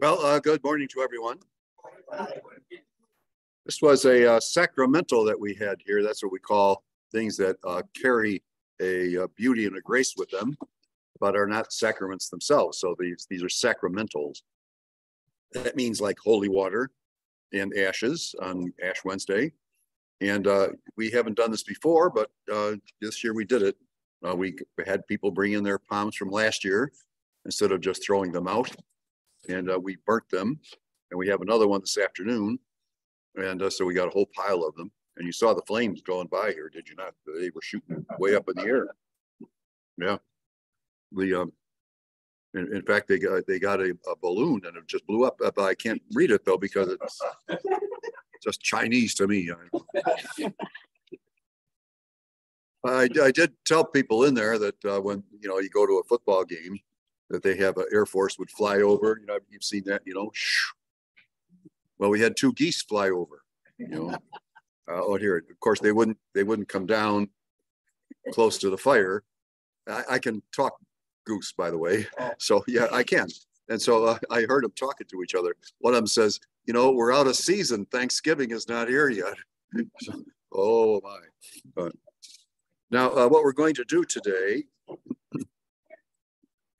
Well, uh, good morning to everyone. This was a uh, sacramental that we had here. That's what we call things that uh, carry a, a, uh, beauty and a grace with them, but are not sacraments themselves. So these these are sacramentals. That means like holy water and ashes on Ash Wednesday. And uh, we haven't done this before, but uh, this year we did it. We had people bring in their palms from last year instead of just throwing them out and uh, we burnt them. And we have another one this afternoon. And uh, so we got a whole pile of them. And you saw the flames going by here, did you not? They were shooting way up in the air. Yeah. The um, in, in fact, they got they got a, a, balloon and it just blew up. But I can't read it though because it's just Chinese to me. I, I did tell people in there that uh, when you know you go to a football game, that they have an Air Force would fly over. You know, you've seen that, you know. Well, we had two geese fly over, you know, uh, out here. Of course, they wouldn't they wouldn't come down close to the fire. I, I can talk goose, by the way. Oh. So yeah, I can. And so uh, I heard them talking to each other. One of them says, "You know, we're out of season. Thanksgiving is not here yet." so, oh my! But now, uh, what we're going to do today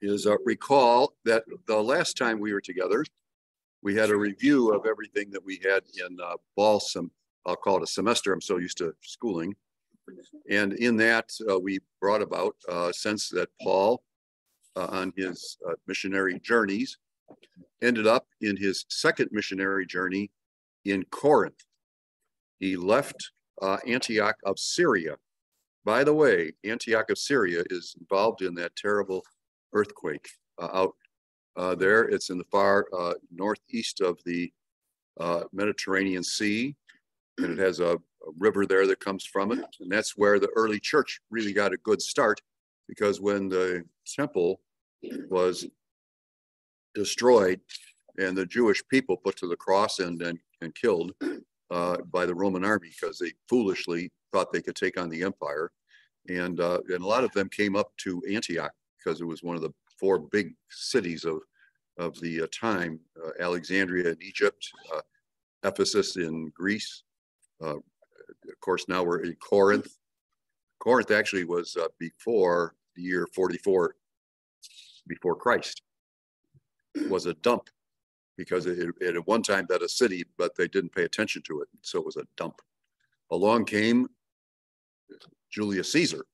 is uh, recall that the last time we were together, we had a review of everything that we had in uh, Balsam. I'll call it a semester. I'm so used to schooling. And in that, uh, we brought about a sense that Paul, uh, on his uh, missionary journeys, ended up in his second missionary journey in Corinth. He left uh, Antioch of Syria. By the way, Antioch of Syria is involved in that terrible earthquake uh, out uh, there. It's in the far uh, northeast of the Mediterranean Sea, and it has a, a, river there that comes from it. And that's where the early church really got a good start, because when the temple was destroyed and the Jewish people put to the cross and and, and killed uh, by the Roman army because they foolishly thought they could take on the empire, and uh, and a lot of them came up to Antioch because it was one of the four big cities of, of the uh, time, uh, Alexandria in Egypt, uh, Ephesus in Greece. Uh, of course, now we're in Corinth. Corinth actually was uh, before the year 44 before Christ. It was a dump because it, it at one time been a city, but they didn't pay attention to it. So it was a dump. Along came Julius Caesar,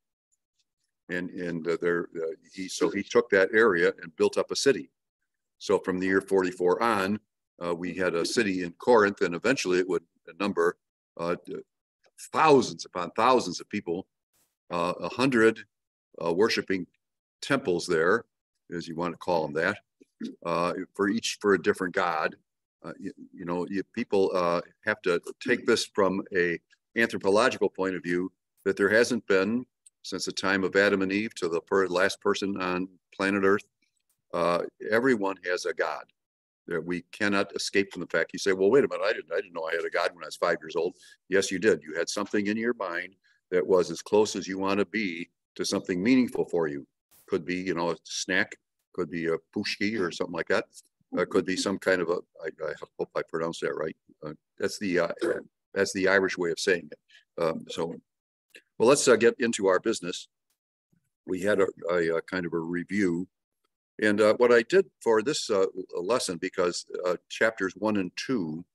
and and uh, there uh, he so he took that area and built up a city. So from the year 44 on, uh, we had a city in Corinth, and eventually it would number uh, thousands upon thousands of people, uh, a hundred uh, worshiping temples there, as you want to call them that, for each for a different god. You, you, know, you, people have to take this from a anthropological point of view that there hasn't been since the time of Adam and Eve to the per- last person on planet Earth. Uh, everyone has a God. That we cannot escape from the fact. You say, "Well, wait a minute. I didn't. I didn't know I had a God when I was five years old." Yes, you did. You had something in your mind that was as close as you want to be to something meaningful for you. Could be, you know, a snack. Could be a pushki or something like that. Uh, could be some kind of a. I, I hope I pronounced that right. Uh, that's the uh, that's the Irish way of saying it. Um, so well, let's uh, get into our business. We had a, a, a kind of a review. And uh, what I did for this uh, lesson, because uh, chapters one and two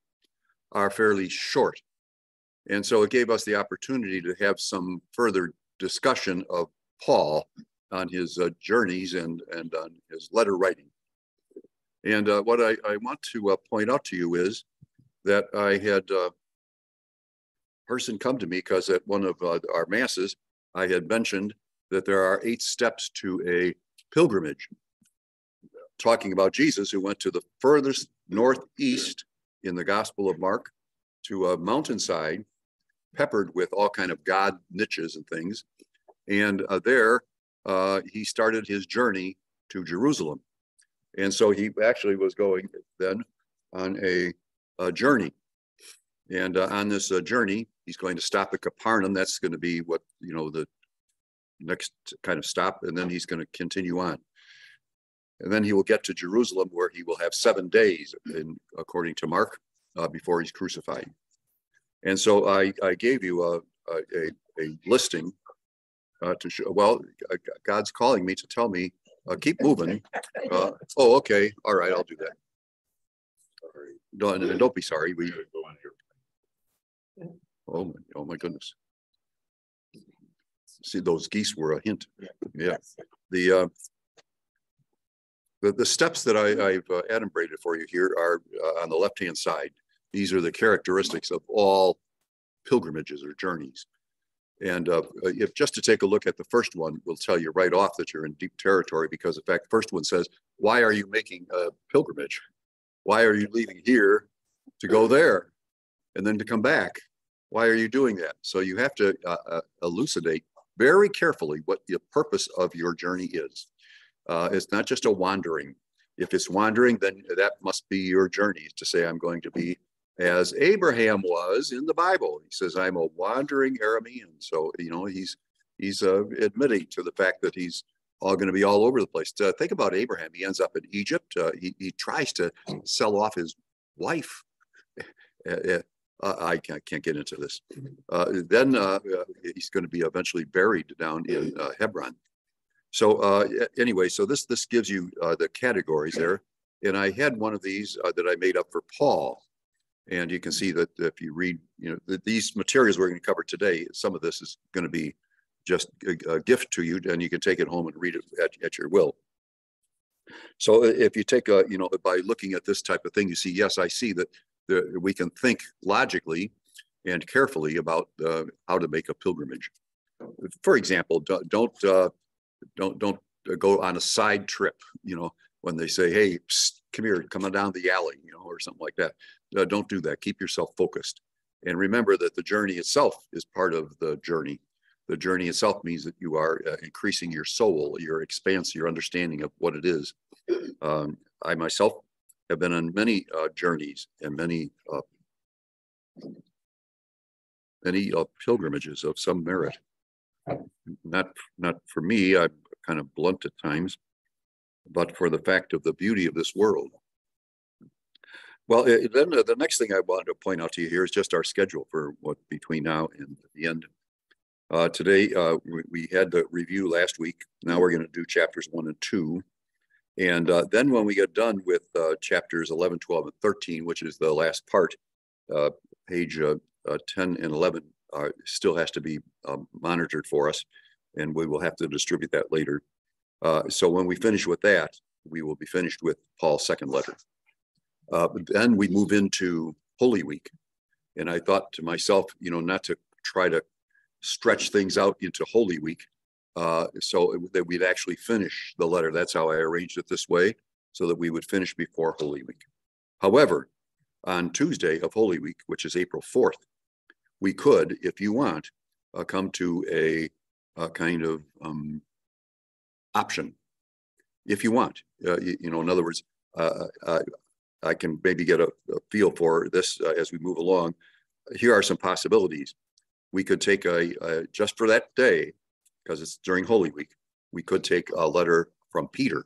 are fairly short. And so it gave us the opportunity to have some further discussion of Paul on his uh, journeys and, and on his letter writing. And uh, what I, I, want to point out to you is that I had person come to me because at one of uh, our masses, I had mentioned that there are eight steps to a pilgrimage, talking about Jesus who went to the furthest northeast in the Gospel of Mark to a mountainside peppered with all kind of God niches and things. And uh, there uh, he started his journey to Jerusalem. And so he actually was going then on a, a journey. And uh, on this uh, journey, he's going to stop at Capernaum. That's going to be what, you know, the next kind of stop. And then he's going to continue on. And then he will get to Jerusalem where he will have seven days in, according to Mark, uh, before he's crucified. And so I, I gave you a, a, a listing uh, to show, well, uh, God's calling me to tell me, uh, keep moving. Uh, oh, okay. All right. I'll do that. Don't, don't be sorry. We, oh my, oh my goodness. See, those geese were a hint. Yeah. The, uh, the, the steps that I, I've uh, adumbrated for you here are uh, on the left-hand side. These are the characteristics of all pilgrimages or journeys. And uh, if just to take a look at the first one, will tell you right off that you're in deep territory because in fact, the first one says, why are you making a pilgrimage? Why are you leaving here to go there and then to come back? Why are you doing that? So you have to uh, uh, elucidate very carefully what the purpose of your journey is. Uh, it's not just a wandering. If it's wandering, then that must be your journey to say, I'm going to be as Abraham was in the Bible. He says, I'm a wandering Aramean. So, you know, he's he's uh, admitting to the fact that he's all going to be all over the place. Uh, think about Abraham. He ends up in Egypt. Uh, he, he tries to sell off his wife. Uh, uh, I can't, can't, get into this. Uh, then he's going to be eventually buried down in Hebron. So anyway, so this this gives you the categories there. And I had one of these that I made up for Paul. And you can see that if you read, you know, these materials we're going to cover today, some of this is going to be just a, a, gift to you and you can take it home and read it at, at your will. So if you take a, you know, by looking at this type of thing, you see, yes, I see that the, we can think logically and carefully about uh, how to make a pilgrimage. For example, don't don't uh, don't don't go on a side trip. You know, when they say, "Hey, psst, come here, come on down the alley," you know, or something like that. Uh, don't do that. Keep yourself focused, and remember that the journey itself is part of the journey. The journey itself means that you are uh, increasing your soul, your expanse, your understanding of what it is. Um, I myself have been on many uh, journeys and many uh, many uh, pilgrimages of some merit. Not not for me. I'm kind of blunt at times, but for the fact of the beauty of this world. Well, it, then uh, the next thing I wanted to point out to you here is just our schedule for what between now and the end. Uh, today, uh, we, we, had the review last week. Now we're going to do chapters one and two. And uh, then when we get done with uh, chapters 11, 12, and 13, which is the last part, uh, page 10 and 11 still has to be um, monitored for us. And we will have to distribute that later. so when we finish with that, we will be finished with Paul's second letter. Uh, then we move into Holy Week. And I thought to myself, you know, not to try to stretch things out into Holy Week, uh, so that we'd actually finish the letter. That's how I arranged it this way, so that we would finish before Holy Week. However, on Tuesday of Holy Week, which is April 4th, we could, if you want, uh, come to a, a kind of um, option, if you want. Uh, you, you, know, in other words, uh, uh, I can maybe get a, a feel for this uh, as we move along. Here are some possibilities. We could take a, a just for that day, because it's during Holy Week, we could take a letter from Peter.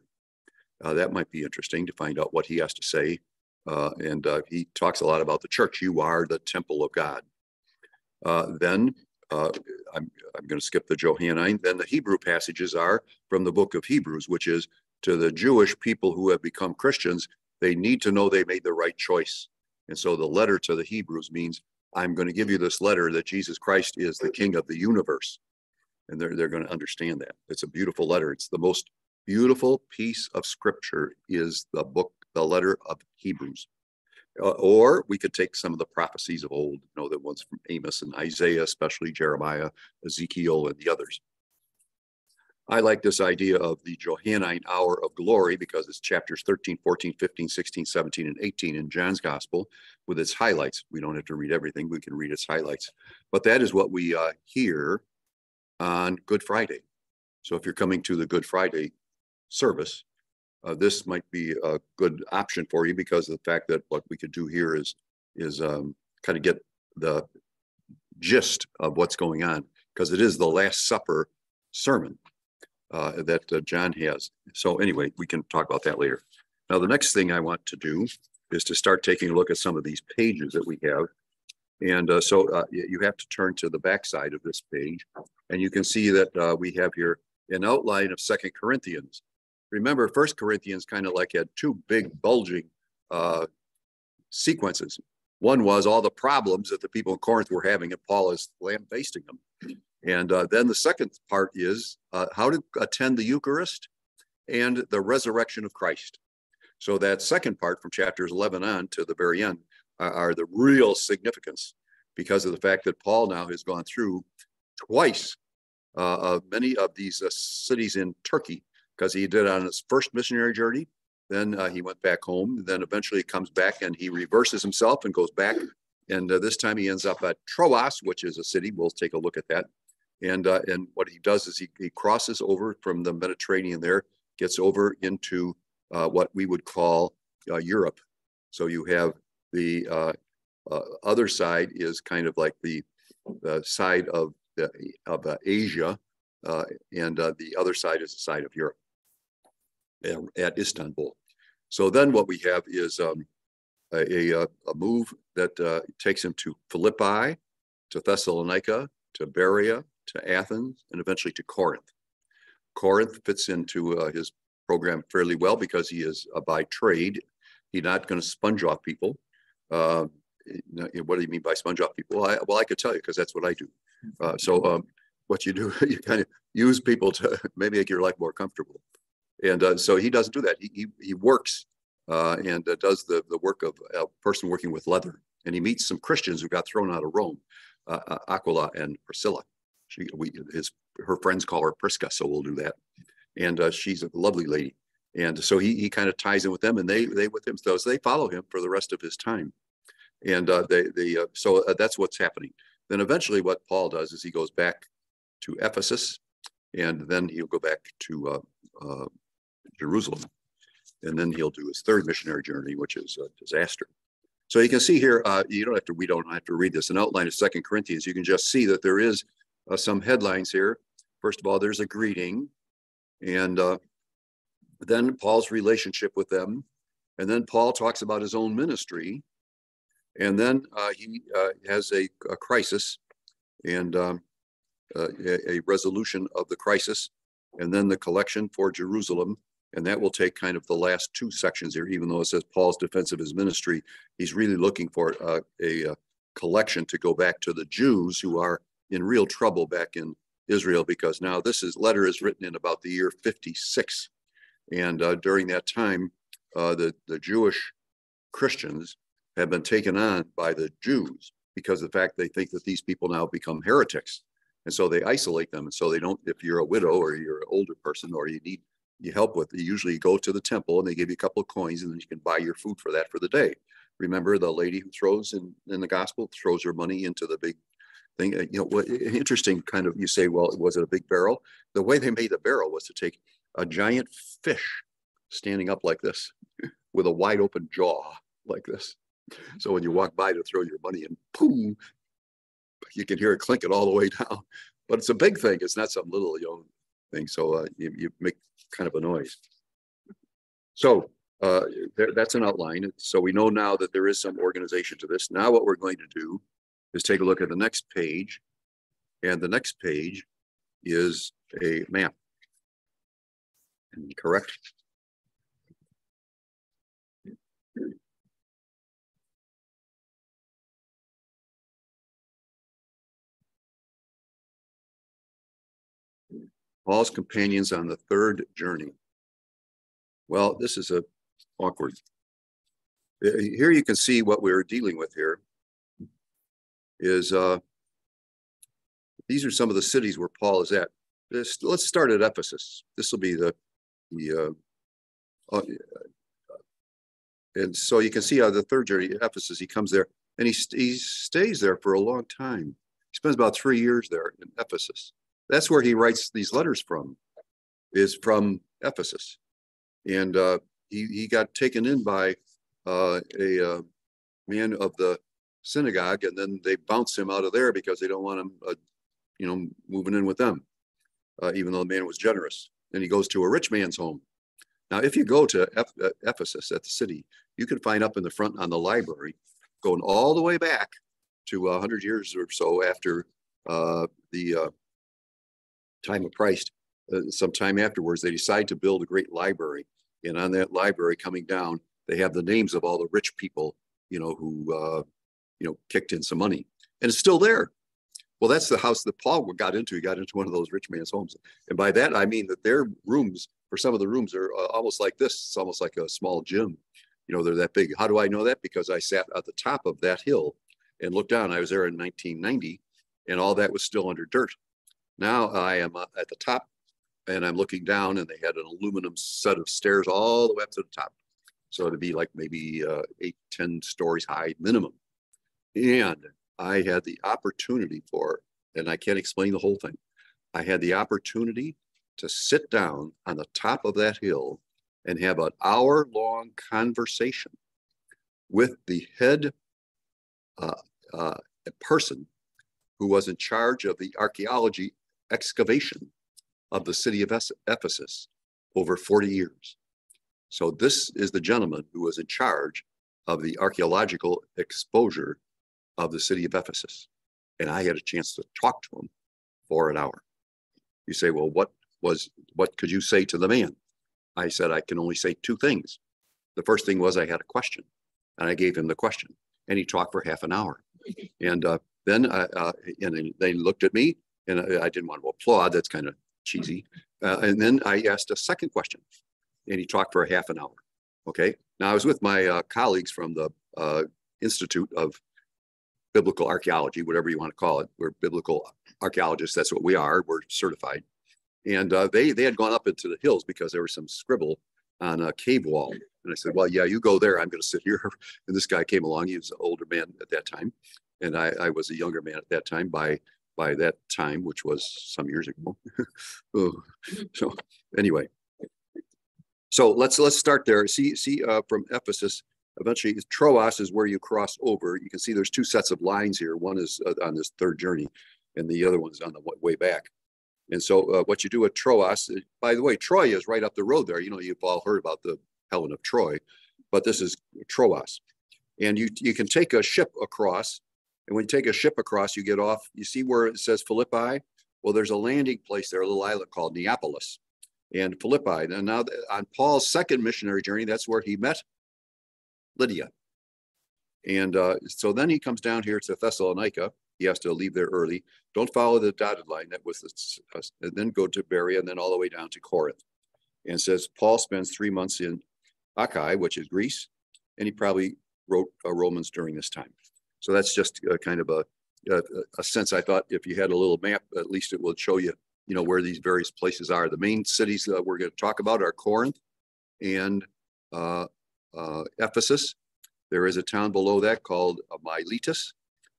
Uh, that might be interesting to find out what he has to say. Uh, and uh, he talks a lot about the church. You are the temple of God. Uh, then uh, I'm, I'm going to skip the Johannine. Then the Hebrew passages are from the book of Hebrews, which is to the Jewish people who have become Christians they need to know they made the right choice. And so the letter to the Hebrews means I'm going to give you this letter that Jesus Christ is the king of the universe. And they're, they're going to understand that. It's a beautiful letter. It's the most beautiful piece of scripture is the book, the letter of Hebrews. Uh, or we could take some of the prophecies of old, you know, the ones from Amos and Isaiah, especially Jeremiah, Ezekiel, and the others. I like this idea of the Johannine hour of glory because it's chapters 13, 14, 15, 16, 17, and 18 in John's gospel with its highlights. We don't have to read everything, we can read its highlights. But that is what we uh, hear on Good Friday. So if you're coming to the Good Friday service, uh, this might be a good option for you because of the fact that what we could do here is is um, kind of get the gist of what's going on because it is the Last Supper sermon uh, that uh, John has. So anyway, we can talk about that later. Now, the next thing I want to do is to start taking a look at some of these pages that we have. And uh, so uh, you have to turn to the back side of this page. And you can see that uh, we have here an outline of Second Corinthians. Remember, First Corinthians kind of like had two big bulging uh, sequences. One was all the problems that the people in Corinth were having, and Paul is lambasting them. And uh, then the second part is uh, how to attend the Eucharist and the resurrection of Christ. So that second part from chapters 11 on to the very end are, are the real significance because of the fact that Paul now has gone through twice uh, of many of these uh, cities in Turkey because he did on his first missionary journey. Then uh, he went back home. Then eventually comes back and he reverses himself and goes back. And uh, this time he ends up at Troas, which is a city. We'll take a look at that. And uh, and what he does is he, he crosses over from the Mediterranean there, gets over into uh, what we would call uh, Europe. So you have the uh, uh, other side is kind of like the, the side of the, of uh, Asia, uh, and uh, the other side is the side of Europe at, Istanbul. So then what we have is um, a, a, move that takes him to Philippi, to Thessalonica, to Berea, to Athens, and eventually to Corinth. Corinth fits into uh, his program fairly well because he is uh, by trade. He's not going to sponge off people. Uh, what do you mean by sponge off people? Well, I, well, I could tell you because that's what I do. Uh, so um, what you do, you kind of use people to maybe make your life more comfortable. And uh, so he doesn't do that. He, he, he works uh, and uh, does the, the work of a person working with leather. And he meets some Christians who got thrown out of Rome, uh, uh, Aquila and Priscilla. She, we, his, her friends call her Prisca, so we'll do that. And she's a lovely lady. And so he, he kind of ties in with them and they, they with him. So they follow him for the rest of his time. And they, they so that's what's happening. Then eventually what Paul does is he goes back to Ephesus and then he'll go back to uh, uh, Jerusalem. And then he'll do his third missionary journey, which is a disaster. So you can see here, uh, you don't have to, we don't have to read this, an outline of Second Corinthians. You can just see that there is uh, some headlines here. First of all, there's a greeting and uh, then Paul's relationship with them. And then Paul talks about his own ministry. And then uh, he uh, has a, a, crisis and um, uh, a, a resolution of the crisis and then the collection for Jerusalem. And that will take kind of the last two sections here, even though it says Paul's defense of his ministry. He's really looking for a, a, collection to go back to the Jews who are in real trouble back in Israel, because now this is letter is written in about the year 56. And uh, during that time, uh, the, the Jewish Christians have been taken on by the Jews because of the fact they think that these people now become heretics. And so they isolate them. And so they don't, if you're a widow or you're an older person or you need you help with, you usually go to the temple and they give you a couple of coins and then you can buy your food for that for the day. Remember the lady who throws in, in the gospel, throws her money into the big thing. Uh, you know, what interesting kind of, you say, well, was it a big barrel? The way they made the barrel was to take a giant fish standing up like this with a wide open jaw like this. So when you walk by to throw your money in, boom, you can hear it clinking all the way down. But it's a big thing. It's not some little you know thing. So uh, you, you make kind of a noise. So uh, there, that's an outline. So we know now that there is some organization to this. Now what we're going to do is take a look at the next page. And the next page is a map. Correct? Paul's companions on the third journey. Well, this is a awkward. Here you can see what we're dealing with here is uh, these are some of the cities where Paul is at. This, let's start at Ephesus. This will be the, the uh, uh, and so you can see how the third journey, Ephesus, he comes there and he, he stays there for a long time. He spends about three years there in Ephesus. That's where he writes these letters from, is from Ephesus. And uh, he, he got taken in by uh, a uh, man of the synagogue, and then they bounce him out of there because they don't want him, uh, you know, moving in with them, uh, even though the man was generous. And he goes to a rich man's home. Now, if you go to uh, Ephesus at the city, you can find up in the front on the library, going all the way back to a hundred years or so after uh, the uh, time of Christ. Uh, sometime afterwards, they decide to build a great library, and on that library coming down, they have the names of all the rich people, you know, who uh, you know kicked in some money, and it's still there. Well, that's the house that Paul got into. He got into one of those rich man's homes, and by that I mean that their rooms, for some of the rooms, are uh, almost like this. It's almost like a small gym. You know, they're that big. How do I know that? Because I sat at the top of that hill and looked down. I was there in 1990, and all that was still under dirt. Now I am uh, at the top, and I'm looking down, and they had an aluminum set of stairs all the way up to the top. So it'd be like maybe uh, eight, 10 stories high minimum. And I had the opportunity for, and I can't explain the whole thing. I had the opportunity to sit down on the top of that hill and have an hour long conversation with the head uh, uh, person who was in charge of the archaeology excavation of the city of Ephesus over 40 years. So this is the gentleman who was in charge of the archaeological exposure of the city of Ephesus. And I had a chance to talk to him for an hour. You say, well, what was, what could you say to the man? I said, I can only say two things. The first thing was I had a question and I gave him the question and he talked for half an hour. And uh, then uh, uh, and they looked at me and I, I didn't want to applaud. That's kind of cheesy. Uh, and then I asked a second question and he talked for a half an hour. Okay. Now I was with my uh, colleagues from the uh, Institute of Biblical Archaeology, whatever you want to call it. We're biblical archaeologists. That's what we are. We're certified. And uh, they they had gone up into the hills because there was some scribble on a cave wall. And I said, well, yeah, you go there. I'm going to sit here. And this guy came along. He was an older man at that time. And I, I was a younger man at that time by by that time, which was some years ago. oh. So anyway, so let's let's start there. See see uh, from Ephesus. Eventually, Troas is where you cross over. You can see there's two sets of lines here. One is uh, on this third journey, and the other one's on the way back. And so, uh, what you do at Troas, uh, by the way, Troy is right up the road there. You know, you've all heard about the Helen of Troy, but this is Troas, and you you can take a ship across and when you take a ship across, you get off, you see where it says Philippi? Well, there's a landing place there, a little island called Neapolis and Philippi. And now on Paul's second missionary journey, that's where he met Lydia. And uh, so then he comes down here to Thessalonica. He has to leave there early. Don't follow the dotted line. That was, uh, and then go to Berea and then all the way down to Corinth. And says Paul spends three months in Achaia, which is Greece, and he probably wrote uh, Romans during this time. So that's just a kind of a, a, a sense. I thought if you had a little map, at least it would show you, you know, where these various places are. The main cities that we're going to talk about are Corinth and uh, uh, Ephesus. There is a town below that called uh, Miletus.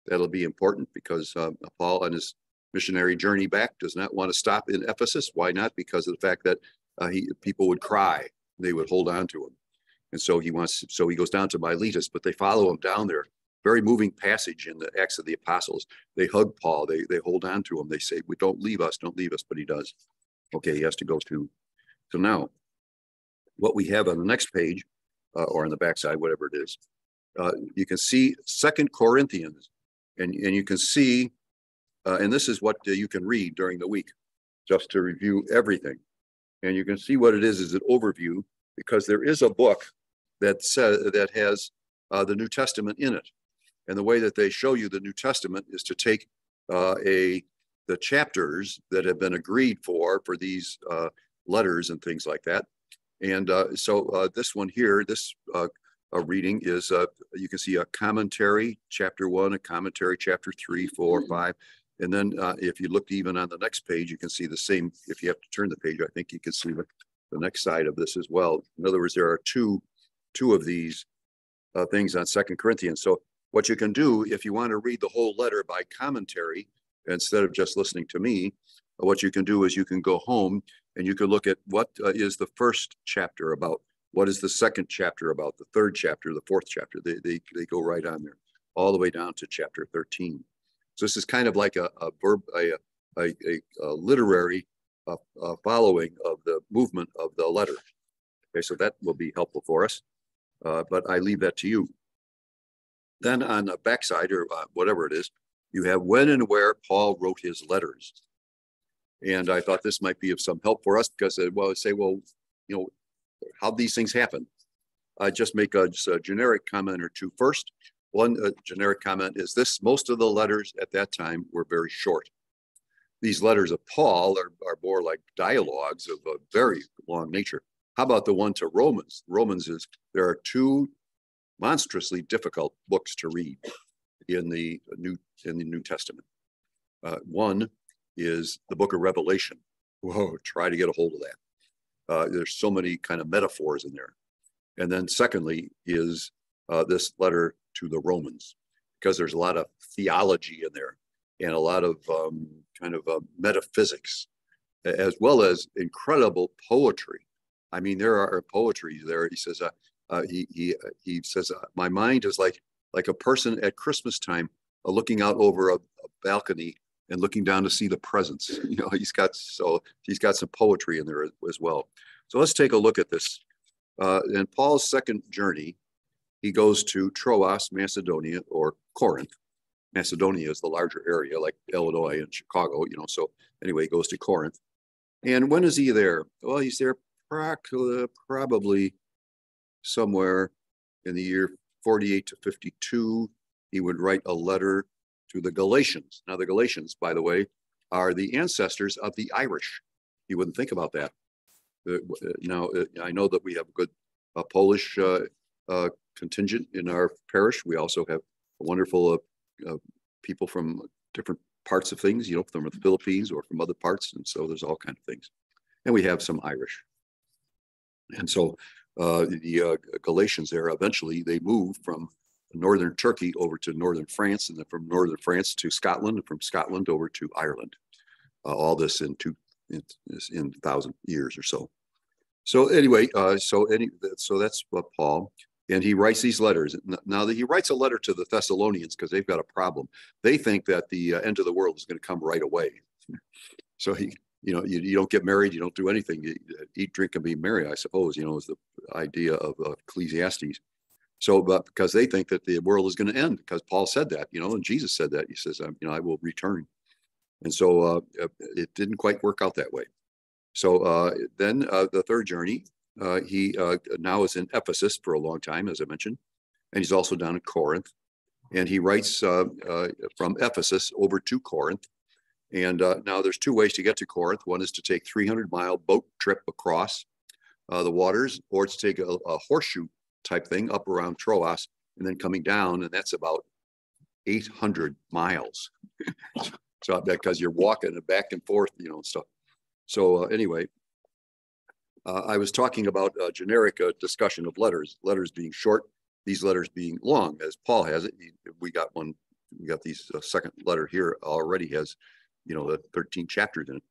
That'll be important because uh, Paul on his missionary journey back does not want to stop in Ephesus. Why not? Because of the fact that uh, he people would cry, they would hold on to him, and so he wants. So he goes down to Miletus, but they follow him down there very moving passage in the Acts of the Apostles. They hug Paul, they, they hold on to him. They say, we don't leave us, don't leave us, but he does. Okay, he has to go to. So now, what we have on the next page, uh, or on the backside, whatever it is, uh, you can see Second Corinthians, and, and you can see, uh, and this is what uh, you can read during the week, just to review everything. And you can see what it is is an overview, because there is a book that says that has uh, the New Testament in it. And the way that they show you the New Testament is to take uh, a the chapters that have been agreed for for these uh, letters and things like that. And uh, so uh, this one here, this uh, reading is uh, you can see a commentary, chapter one, a commentary, chapter three, four, mm-hmm. five. And then uh, if you look even on the next page, you can see the same. If you have to turn the page, I think you can see the, the next side of this as well. In other words, there are two two of these uh, things on Second Corinthians. So what you can do if you want to read the whole letter by commentary instead of just listening to me, what you can do is you can go home and you can look at what uh, is the first chapter about, what is the second chapter about, the third chapter, the fourth chapter. They, they, they go right on there, all the way down to chapter 13. So this is kind of like a, a verb, a, a, a, a literary a, a following of the movement of the letter. Okay, so that will be helpful for us, uh, but I leave that to you. Then on the backside or uh, whatever it is, you have when and where Paul wrote his letters. And I thought this might be of some help for us because, uh, well, say, well, you know, how these things happen. I just make a, just a generic comment or two first. One uh, generic comment is this, most of the letters at that time were very short. These letters of Paul are, are more like dialogues of a very long nature. How about the one to Romans? Romans is, there are two monstrously difficult books to read in the New, in the New Testament. Uh, one is the book of Revelation. Whoa, try to get a hold of that. Uh, there's so many kind of metaphors in there. And then secondly is uh, this letter to the Romans, because there's a lot of theology in there and a lot of um, kind of uh, metaphysics, as well as incredible poetry. I mean, there are poetry there. He says, uh, uh, he he uh, he says, uh, my mind is like like a person at Christmas time uh, looking out over a, a, balcony and looking down to see the presents. You know, he's got so he's got some poetry in there as, well. So let's take a look at this. Uh, in Paul's second journey, he goes to Troas, Macedonia, or Corinth. Macedonia is the larger area, like Illinois and Chicago, you know. So anyway, he goes to Corinth. And when is he there? Well, he's there probably somewhere in the year 48 to 52. He would write a letter to the Galatians. Now, the Galatians, by the way, are the ancestors of the Irish. You wouldn't think about that. Uh, uh now, uh, I know that we have a good uh, Polish uh, contingent in our parish. We also have wonderful people from different parts of things, you know, from the Philippines or from other parts. And so there's all kinds of things. And we have some Irish. And so uh, the uh, Galatians there, eventually they moved from northern Turkey over to northern France, and then from northern France to Scotland, and from Scotland over to Ireland. Uh, all this in two in, in thousand years or so. So anyway, uh, so any so that's what Paul and he writes these letters. Now that he writes a letter to the Thessalonians because they've got a problem. They think that the uh, end of the world is going to come right away. so he you know, you, you don't get married, you don't do anything. You eat, drink, and be merry, I suppose, you know, is the idea of uh, Ecclesiastes. So, but because they think that the world is going to end, because Paul said that, you know, and Jesus said that. He says, you know, I will return. And so uh, uh, it didn't quite work out that way. So uh, then uh, the third journey, uh, he uh, now is in Ephesus for a long time, as I mentioned, and he's also down in Corinth. And he writes from Ephesus over to Corinth and uh, now there's two ways to get to Corinth. One is to take 300 mile boat trip across uh, the waters, or to take a, a, horseshoe type thing up around Troas and then coming down, and that's about 800 miles. so because you're walking back and forth, you know, and stuff. So uh, anyway, uh, I was talking about a generic uh, discussion of letters, letters being short, these letters being long, as Paul has it. We got one, we got these uh, second letter here already has you know, the 13 chapters in it.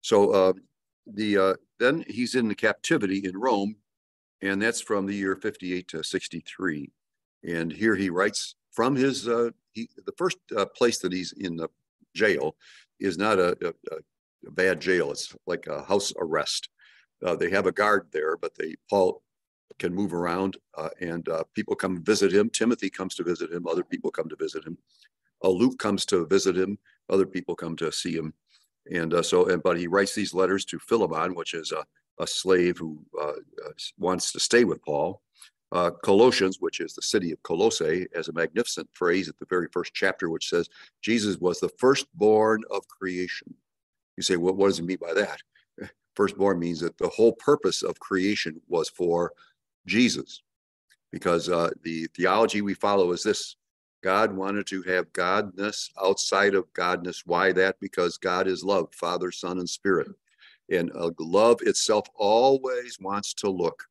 So uh, the uh, then he's in the captivity in Rome, and that's from the year 58 to 63. And here he writes from his uh, he, the first uh, place that he's in the jail is not a, a, a bad jail. It's like a house arrest. Uh, they have a guard there, but they Paul can move around, uh, and uh, people come visit him. Timothy comes to visit him. Other people come to visit him. Uh, Luke comes to visit him, other people come to see him. And uh, so, and, but he writes these letters to Philemon, which is a, a slave who uh, uh wants to stay with Paul. Uh, Colossians, which is the city of Colossae, has a magnificent phrase at the very first chapter, which says, Jesus was the firstborn of creation. You say, well, what does he mean by that? Firstborn means that the whole purpose of creation was for Jesus, because uh, the theology we follow is this God wanted to have godness outside of godness. Why that? Because God is love, Father, Son, and Spirit. And uh, love itself always wants to look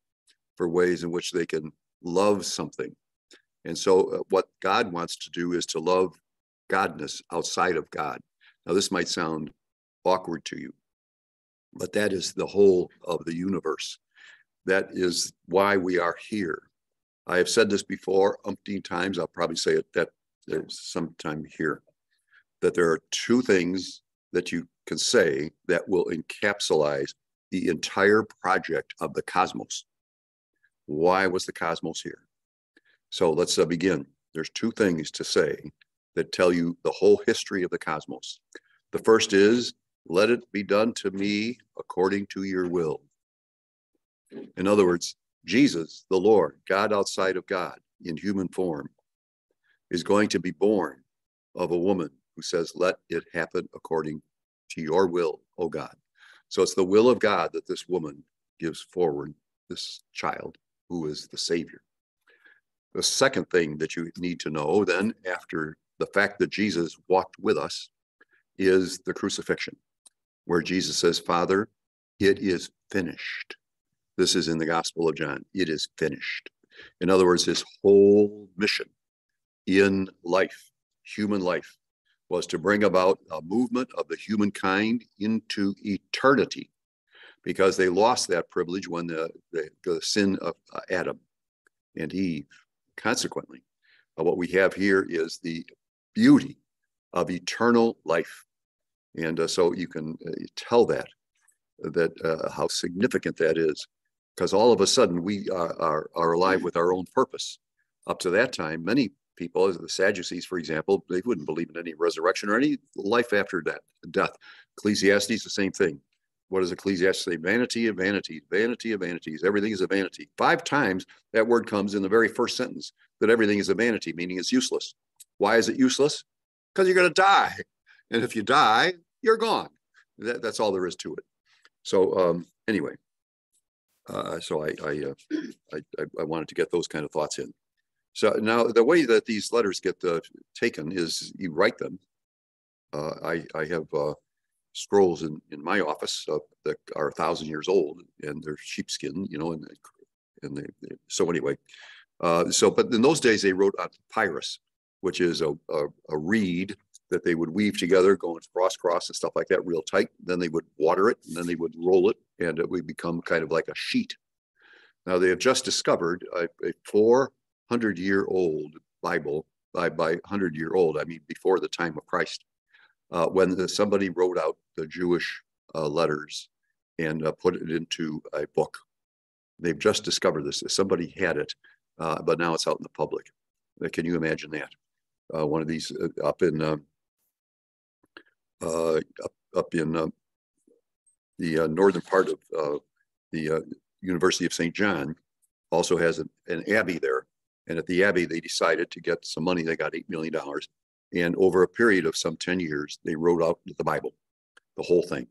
for ways in which they can love something. And so, uh, what God wants to do is to love godness outside of God. Now, this might sound awkward to you, but that is the whole of the universe. That is why we are here. I have said this before umpteen times. I'll probably say it that there's sometime here that there are two things that you can say that will encapsulate the entire project of the cosmos. Why was the cosmos here? So let's uh, begin. There's two things to say that tell you the whole history of the cosmos. The first is, let it be done to me according to your will. In other words, Jesus, the Lord, God outside of God in human form, is going to be born of a woman who says, Let it happen according to your will, O God. So it's the will of God that this woman gives forward this child who is the Savior. The second thing that you need to know then, after the fact that Jesus walked with us, is the crucifixion, where Jesus says, Father, it is finished. This is in the Gospel of John. It is finished. In other words, his whole mission in life, human life, was to bring about a movement of the humankind into eternity because they lost that privilege when the, the, the sin of uh, Adam and Eve. Consequently, uh, what we have here is the beauty of eternal life. And uh, so you can uh, tell that, that uh, how significant that is, because all of a sudden we are, are, are alive with our own purpose. Up to that time, many people, the Sadducees, for example, they wouldn't believe in any resurrection or any life after that death. Ecclesiastes, the same thing. What does Ecclesiastes say? Vanity of vanities, vanity of vanities. Everything is a vanity. Five times that word comes in the very first sentence that everything is a vanity, meaning it's useless. Why is it useless? Because you're going to die. And if you die, you're gone. That, that's all there is to it. So um, anyway, uh, so I I, uh, I I wanted to get those kind of thoughts in. So now the way that these letters get uh, taken is you write them. Uh, I, I have uh, scrolls in, in my office that are a thousand years old and they're sheepskin, you know, and, and they, they so anyway. Uh, so, but in those days they wrote on papyrus, which is a, a, a reed that they would weave together, going cross cross and stuff like that, real tight. Then they would water it, and then they would roll it, and it would become kind of like a sheet. Now they have just discovered a, a four hundred year old Bible, by by hundred year old, I mean before the time of Christ, uh, when the, somebody wrote out the Jewish uh, letters and uh, put it into a book. They've just discovered this. Somebody had it, uh, but now it's out in the public. Uh, can you imagine that? Uh, one of these up in um, Uh, up, up in uh, the uh, northern part of the University of St. John also has an, an abbey there and at the Abbey, they decided to get some money. They got $8 million. And over a period of some 10 years, they wrote out the Bible, the whole thing.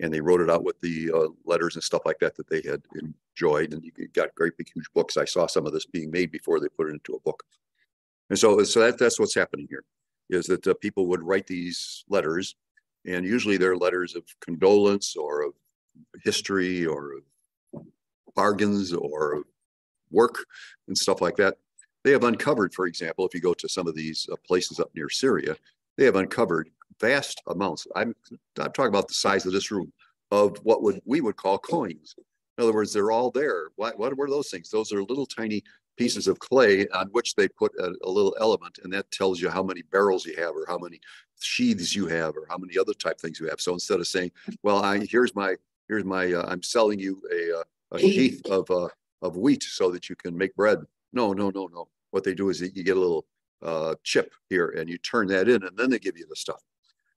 And they wrote it out with the uh, letters and stuff like that that they had enjoyed. And you got great big huge books. I saw some of this being made before they put it into a book. And so, so that, that's what's happening here is that uh, people would write these letters. And usually they're letters of condolence or of history or of bargains or work and stuff like that. They have uncovered, for example, if you go to some of these uh, places up near Syria, they have uncovered vast amounts. I'm, I'm talking about the size of this room of what would we would call coins. In other words, they're all there. What, what were those things? Those are little tiny pieces of clay on which they put a, a, little element, and that tells you how many barrels you have, or how many sheaths you have, or how many other type things you have. So instead of saying, "Well, I here's my here's my uh, I'm selling you a, uh, a sheath of uh, of wheat so that you can make bread," no, no, no, no what they do is that you get a little uh, chip here and you turn that in and then they give you the stuff.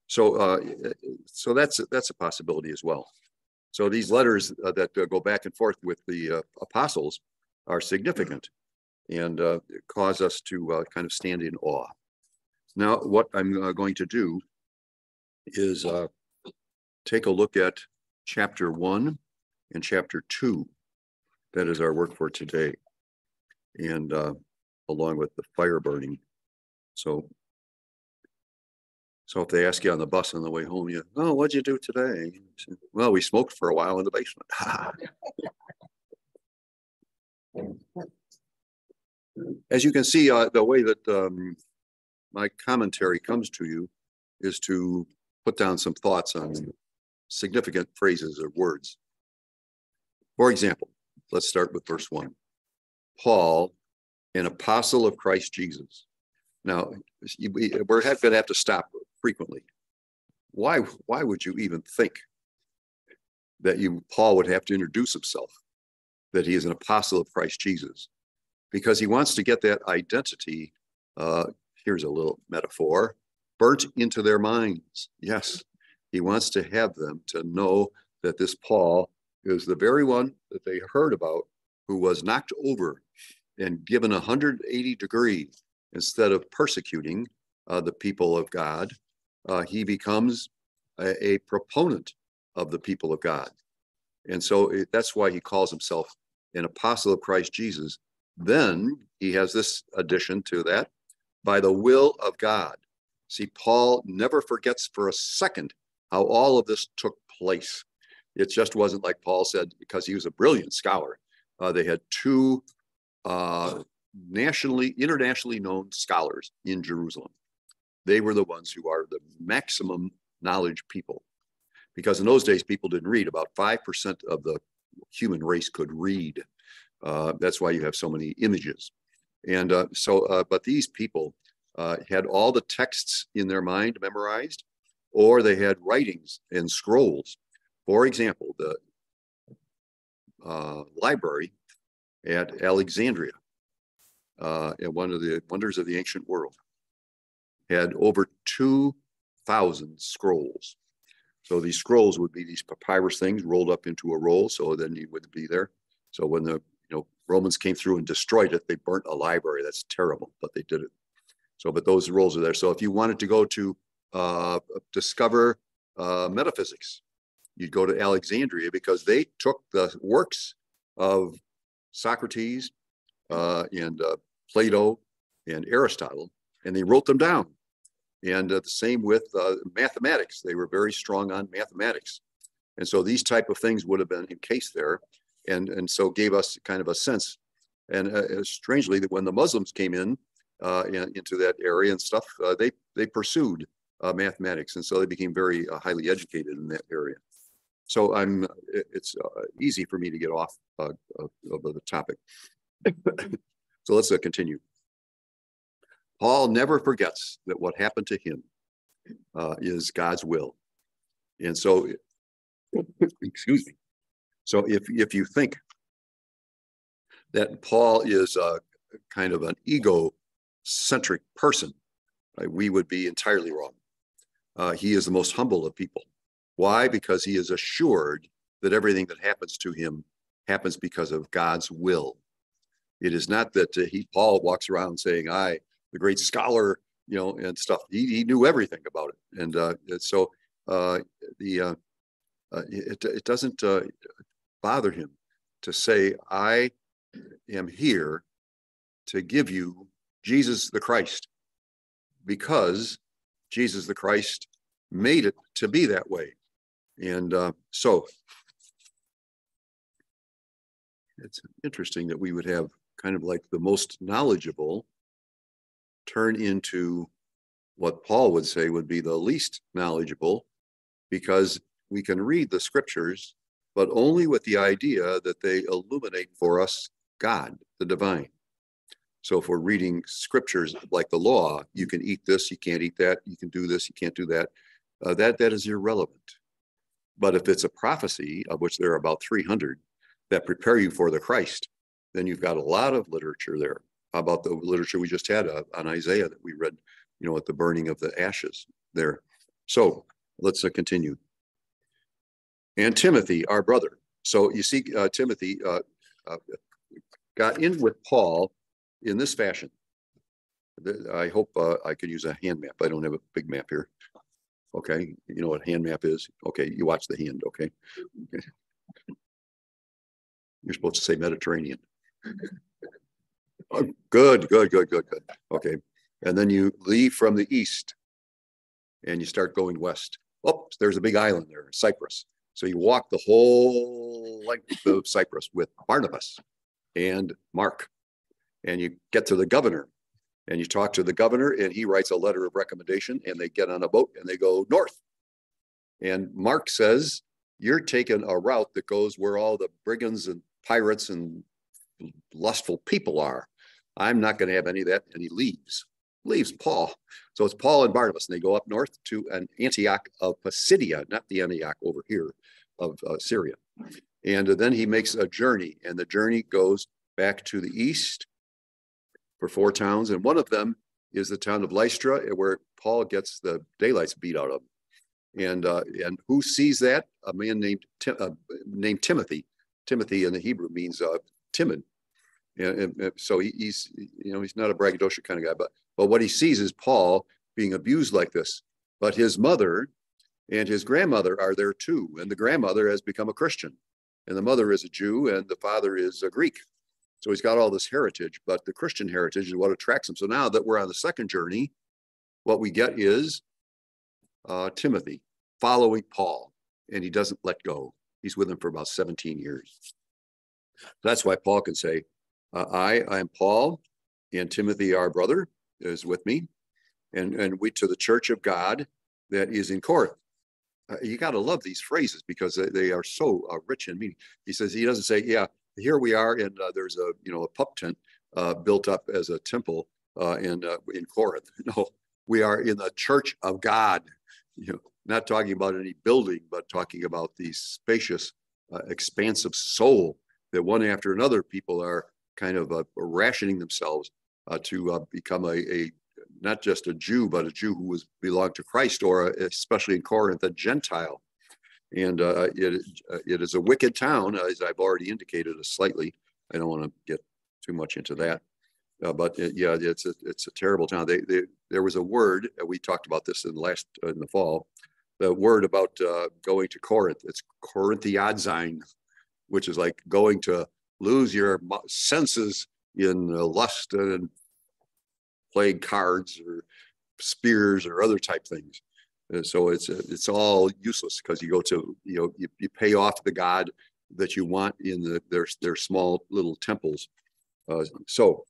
So, uh, so that's, that's a possibility as well. So these letters uh, that uh, go back and forth with the uh, apostles are significant and uh, cause us to kind of stand in awe. Now, what I'm going to do is take a look at chapter one and chapter two. That is our work for today. And along with the fire burning. So, so if they ask you on the bus on the way home, you, oh, what'd you do today? Well, we smoked for a while in the basement. As you can see, uh, the way that um, my commentary comes to you is to put down some thoughts on significant phrases or words. For example, let's start with verse one. Paul, an apostle of Christ Jesus. Now, we're going to have to stop frequently why, why would you even think that you, Paul would have to introduce himself, that he is an apostle of Christ Jesus? Because he wants to get that identity. Uh, here's a little metaphor burnt into their minds. Yes, he wants to have them to know that this Paul is the very one that they heard about who was knocked over and given 180 degrees instead of persecuting uh, the people of God. Uh, he becomes a, a, proponent of the people of God. And so it, that's why he calls himself an apostle of Christ Jesus. Then he has this addition to that by the will of God. See, Paul never forgets for a second how all of this took place. It just wasn't like Paul said, because he was a brilliant scholar. Uh, they had two uh, nationally, internationally known scholars in Jerusalem. They were the ones who are the maximum knowledge people. Because in those days, people didn't read. About 5% of the human race could read. Uh, that's why you have so many images. And uh, so, uh, but these people uh, had all the texts in their mind memorized, or they had writings and scrolls. For example, the uh, library at Alexandria, uh, at one of the wonders of the ancient world, had over 2,000 scrolls. So these scrolls would be these papyrus things rolled up into a roll. So then you would be there. So when the Romans came through and destroyed it, they burnt a library. That's terrible, but they did it. So, but those rolls are there. So if you wanted to go to uh, discover uh, metaphysics, you'd go to Alexandria because they took the works of Socrates uh, and uh, Plato and Aristotle, and they wrote them down. And uh, the same with uh, mathematics; they were very strong on mathematics, and so these type of things would have been encased there, and and so gave us kind of a sense. And uh, strangely, that when the Muslims came in, uh, in into that area and stuff, they they pursued mathematics, and so they became very highly educated in that area. So I'm, it's uh, easy for me to get off uh, of, of, the topic. so let's uh, continue. Paul never forgets that what happened to him uh, is God's will. And so, excuse me. So if, if you think that Paul is a kind of an ego-centric person, right, we would be entirely wrong. Uh, he is the most humble of people. Why? Because he is assured that everything that happens to him happens because of God's will. It is not that uh, he Paul walks around saying, "I, the great scholar," you know, and stuff. He, he knew everything about it, and uh, so uh, the uh, uh, it it doesn't uh, bother him to say, "I am here to give you Jesus the Christ," because Jesus the Christ made it to be that way. And uh, so it's interesting that we would have kind of like the most knowledgeable turn into what Paul would say would be the least knowledgeable because we can read the scriptures, but only with the idea that they illuminate for us God, the divine. So if we're reading scriptures like the law, you can eat this, you can't eat that, you can do this, you can't do that. Uh, that that is irrelevant. But if it's a prophecy, of which there are about 300 that prepare you for the Christ, then you've got a lot of literature there. About the literature we just had uh, on Isaiah that we read, you know, at the burning of the ashes there. So let's uh, continue. And Timothy, our brother. So you see, uh, Timothy uh, uh, got in with Paul in this fashion. I hope uh, I could use a hand map. I don't have a big map here. Okay, you know what hand map is? Okay, you watch the hand, okay? okay. You're supposed to say Mediterranean. Oh, good, good, good, good, good. Okay. And then you leave from the east and you start going west. Oh, there's a big island there, Cyprus. So you walk the whole length of Cyprus with Barnabas and Mark. And you get to the governor and you talk to the governor and he writes a letter of recommendation and they get on a boat and they go north. And Mark says, you're taking a route that goes where all the brigands and pirates and lustful people are. I'm not going to have any of that. And he leaves. Leaves Paul. So it's Paul and Barnabas, and they go up north to an Antioch of Pisidia, not the Antioch over here of uh, Syria. And then he makes a journey, and the journey goes back to the east for four towns, and one of them is the town of Lystra, where Paul gets the daylights beat out of him. And uh, and who sees that? A man named Tim, uh, named Timothy. Timothy in the Hebrew means uh, timid. And, and so he, he's you know he's not a braggadocious kind of guy, but but what he sees is Paul being abused like this. But his mother and his grandmother are there too, and the grandmother has become a Christian, and the mother is a Jew, and the father is a Greek. So he's got all this heritage, but the Christian heritage is what attracts him. So now that we're on the second journey, what we get is uh, Timothy following Paul, and he doesn't let go. He's with him for about 17 years. That's why Paul can say, uh, I, I am Paul, and Timothy, our brother, is with me, and, and we to the church of God that is in Corinth. Uh, you got to love these phrases because they, they are so uh, rich in meaning. He says, he doesn't say, yeah, here we are, and uh, there's a, you know, a pup tent uh, built up as a temple in, in Corinth. No, we are in the church of God, you know, not talking about any building, but talking about the spacious, uh, expansive soul that one after another people are kind of uh, rationing themselves uh, to uh, become a, a, not just a Jew, but a Jew who was belonged to Christ, or a, especially in Corinth, a Gentile. And uh, it, uh, it is a wicked town, as I've already indicated slightly. I don't want to get too much into that. Uh, but it, yeah, it's a it's a terrible town. They, they there was a word uh, we talked about this in the last uh, in the fall. The word about uh, going to Corinth. It's Corinthiadzine, which is like going to lose your senses in uh, lust and playing cards or spears or other type things. And so it's it's all useless because you go to you know you, you pay off the god that you want in the their their small little temples. Uh, so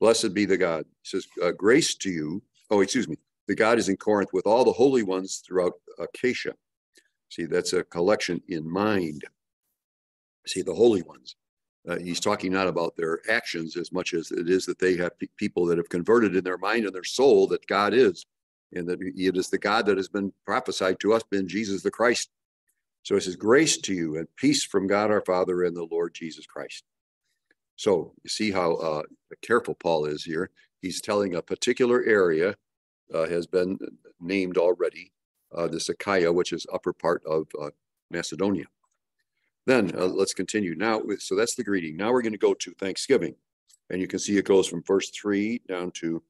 Blessed be the God. He says, uh, Grace to you. Oh, excuse me. The God is in Corinth with all the holy ones throughout Achaia. See, that's a collection in mind. See, the holy ones. Uh, he's talking not about their actions as much as it is that they have pe- people that have converted in their mind and their soul that God is, and that it is the God that has been prophesied to us, been Jesus the Christ. So he says, Grace to you and peace from God our Father and the Lord Jesus Christ. So you see how uh, careful Paul is here. He's telling a particular area uh, has been named already, uh, this Achaia, which is upper part of uh, Macedonia. Then uh, let's continue. Now, so that's the greeting. Now we're going to go to Thanksgiving. And you can see it goes from verse 3 down to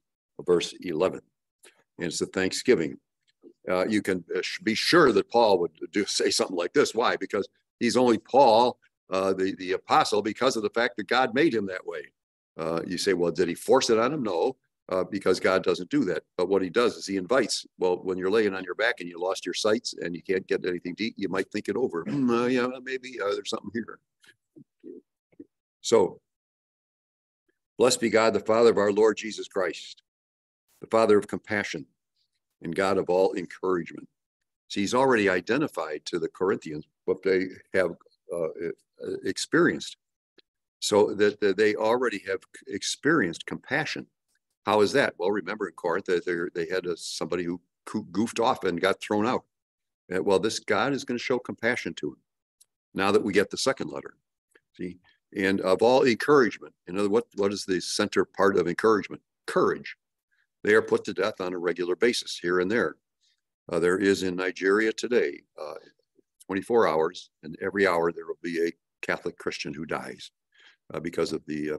verse 11. And it's the Thanksgiving. Uh, you can be sure that Paul would do say something like this. Why? Because he's only Paul uh, the, the apostle because of the fact that God made him that way. Uh, you say, well, did he force it on him? No, uh, because God doesn't do that. But what he does is he invites. Well, when you're laying on your back and you lost your sights and you can't get anything to eat, you might think it over. Mm, yeah, maybe uh, there's something here. So, blessed be God, the Father of our Lord Jesus Christ, the Father of compassion and God of all encouragement. See, he's already identified to the Corinthians what they have uh, uh, experienced. So that, they already have experienced compassion. How is that? Well, remember in Corinth that they had a, somebody who goofed off and got thrown out. Well, this God is going to show compassion to him. Now that we get the second letter, see, and of all encouragement, you know what? What is the center part of encouragement? Courage. They are put to death on a regular basis here and there. Uh, there is in Nigeria today uh, 24 hours, and every hour there will be a Catholic Christian who dies uh, because of the uh,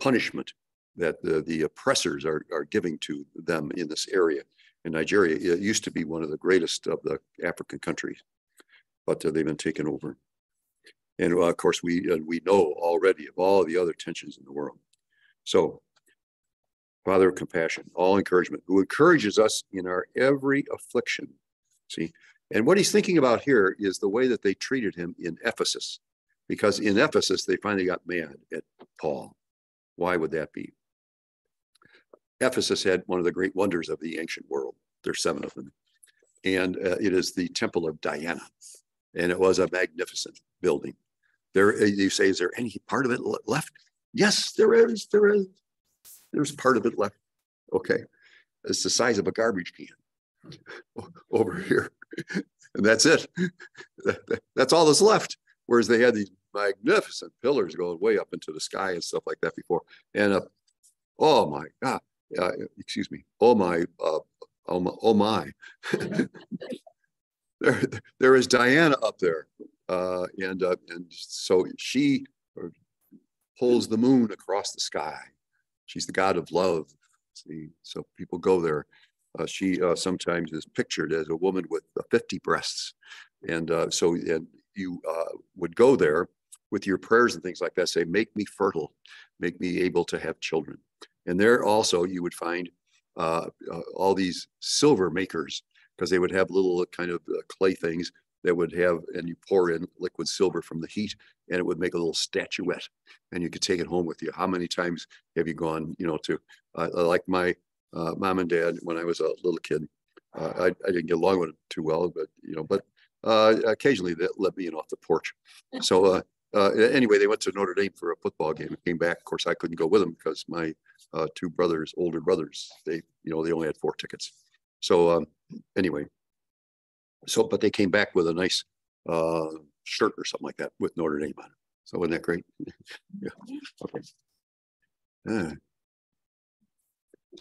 punishment that the, the oppressors are, are giving to them in this area. In Nigeria, it used to be one of the greatest of the African countries, but uh, they've been taken over. And uh, of course, we uh, we know already of all the other tensions in the world. So, Father of compassion, all encouragement, who encourages us in our every affliction. See, and what he's thinking about here is the way that they treated him in Ephesus, because in Ephesus, they finally got mad at Paul. Why would that be? Ephesus had one of the great wonders of the ancient world. There's seven of them. And uh, it is the Temple of Diana. And it was a magnificent building. There, uh, you say, is there any part of it left? Yes, there is. There is. There's part of it left. Okay. it's the size of a garbage can over here. and that's it. That's all that's left. Whereas they had these magnificent pillars going way up into the sky and stuff like that before. And uh, oh my God, uh, excuse me, oh my, uh, oh my, oh my. there, there is Diana up there. Uh, and, uh, and so she pulls the moon across the sky. She's the god of love. See, so people go there. Uh, she uh, sometimes is pictured as a woman with uh, 50 breasts. And uh, so and you uh, would go there with your prayers and things like that, say, make me fertile, make me able to have children. And there also you would find uh, all these silver makers because they would have little kind of clay things that would have, and you pour in liquid silver from the heat and it would make a little statuette and you could take it home with you. How many times have you gone, you know, to uh, like my uh, mom and dad when I was a little kid? Uh, I, I, didn't get along with it too well, but, you know, but uh, occasionally they let me in off the porch. So uh, uh, anyway, they went to Notre Dame for a football game and came back. Of course, I couldn't go with them because my two brothers, older brothers, they, you know, they only had four tickets. So um, anyway, so, but they came back with a nice uh, shirt or something like that with Notre Dame on it. So wasn't that great? yeah. Okay. Uh,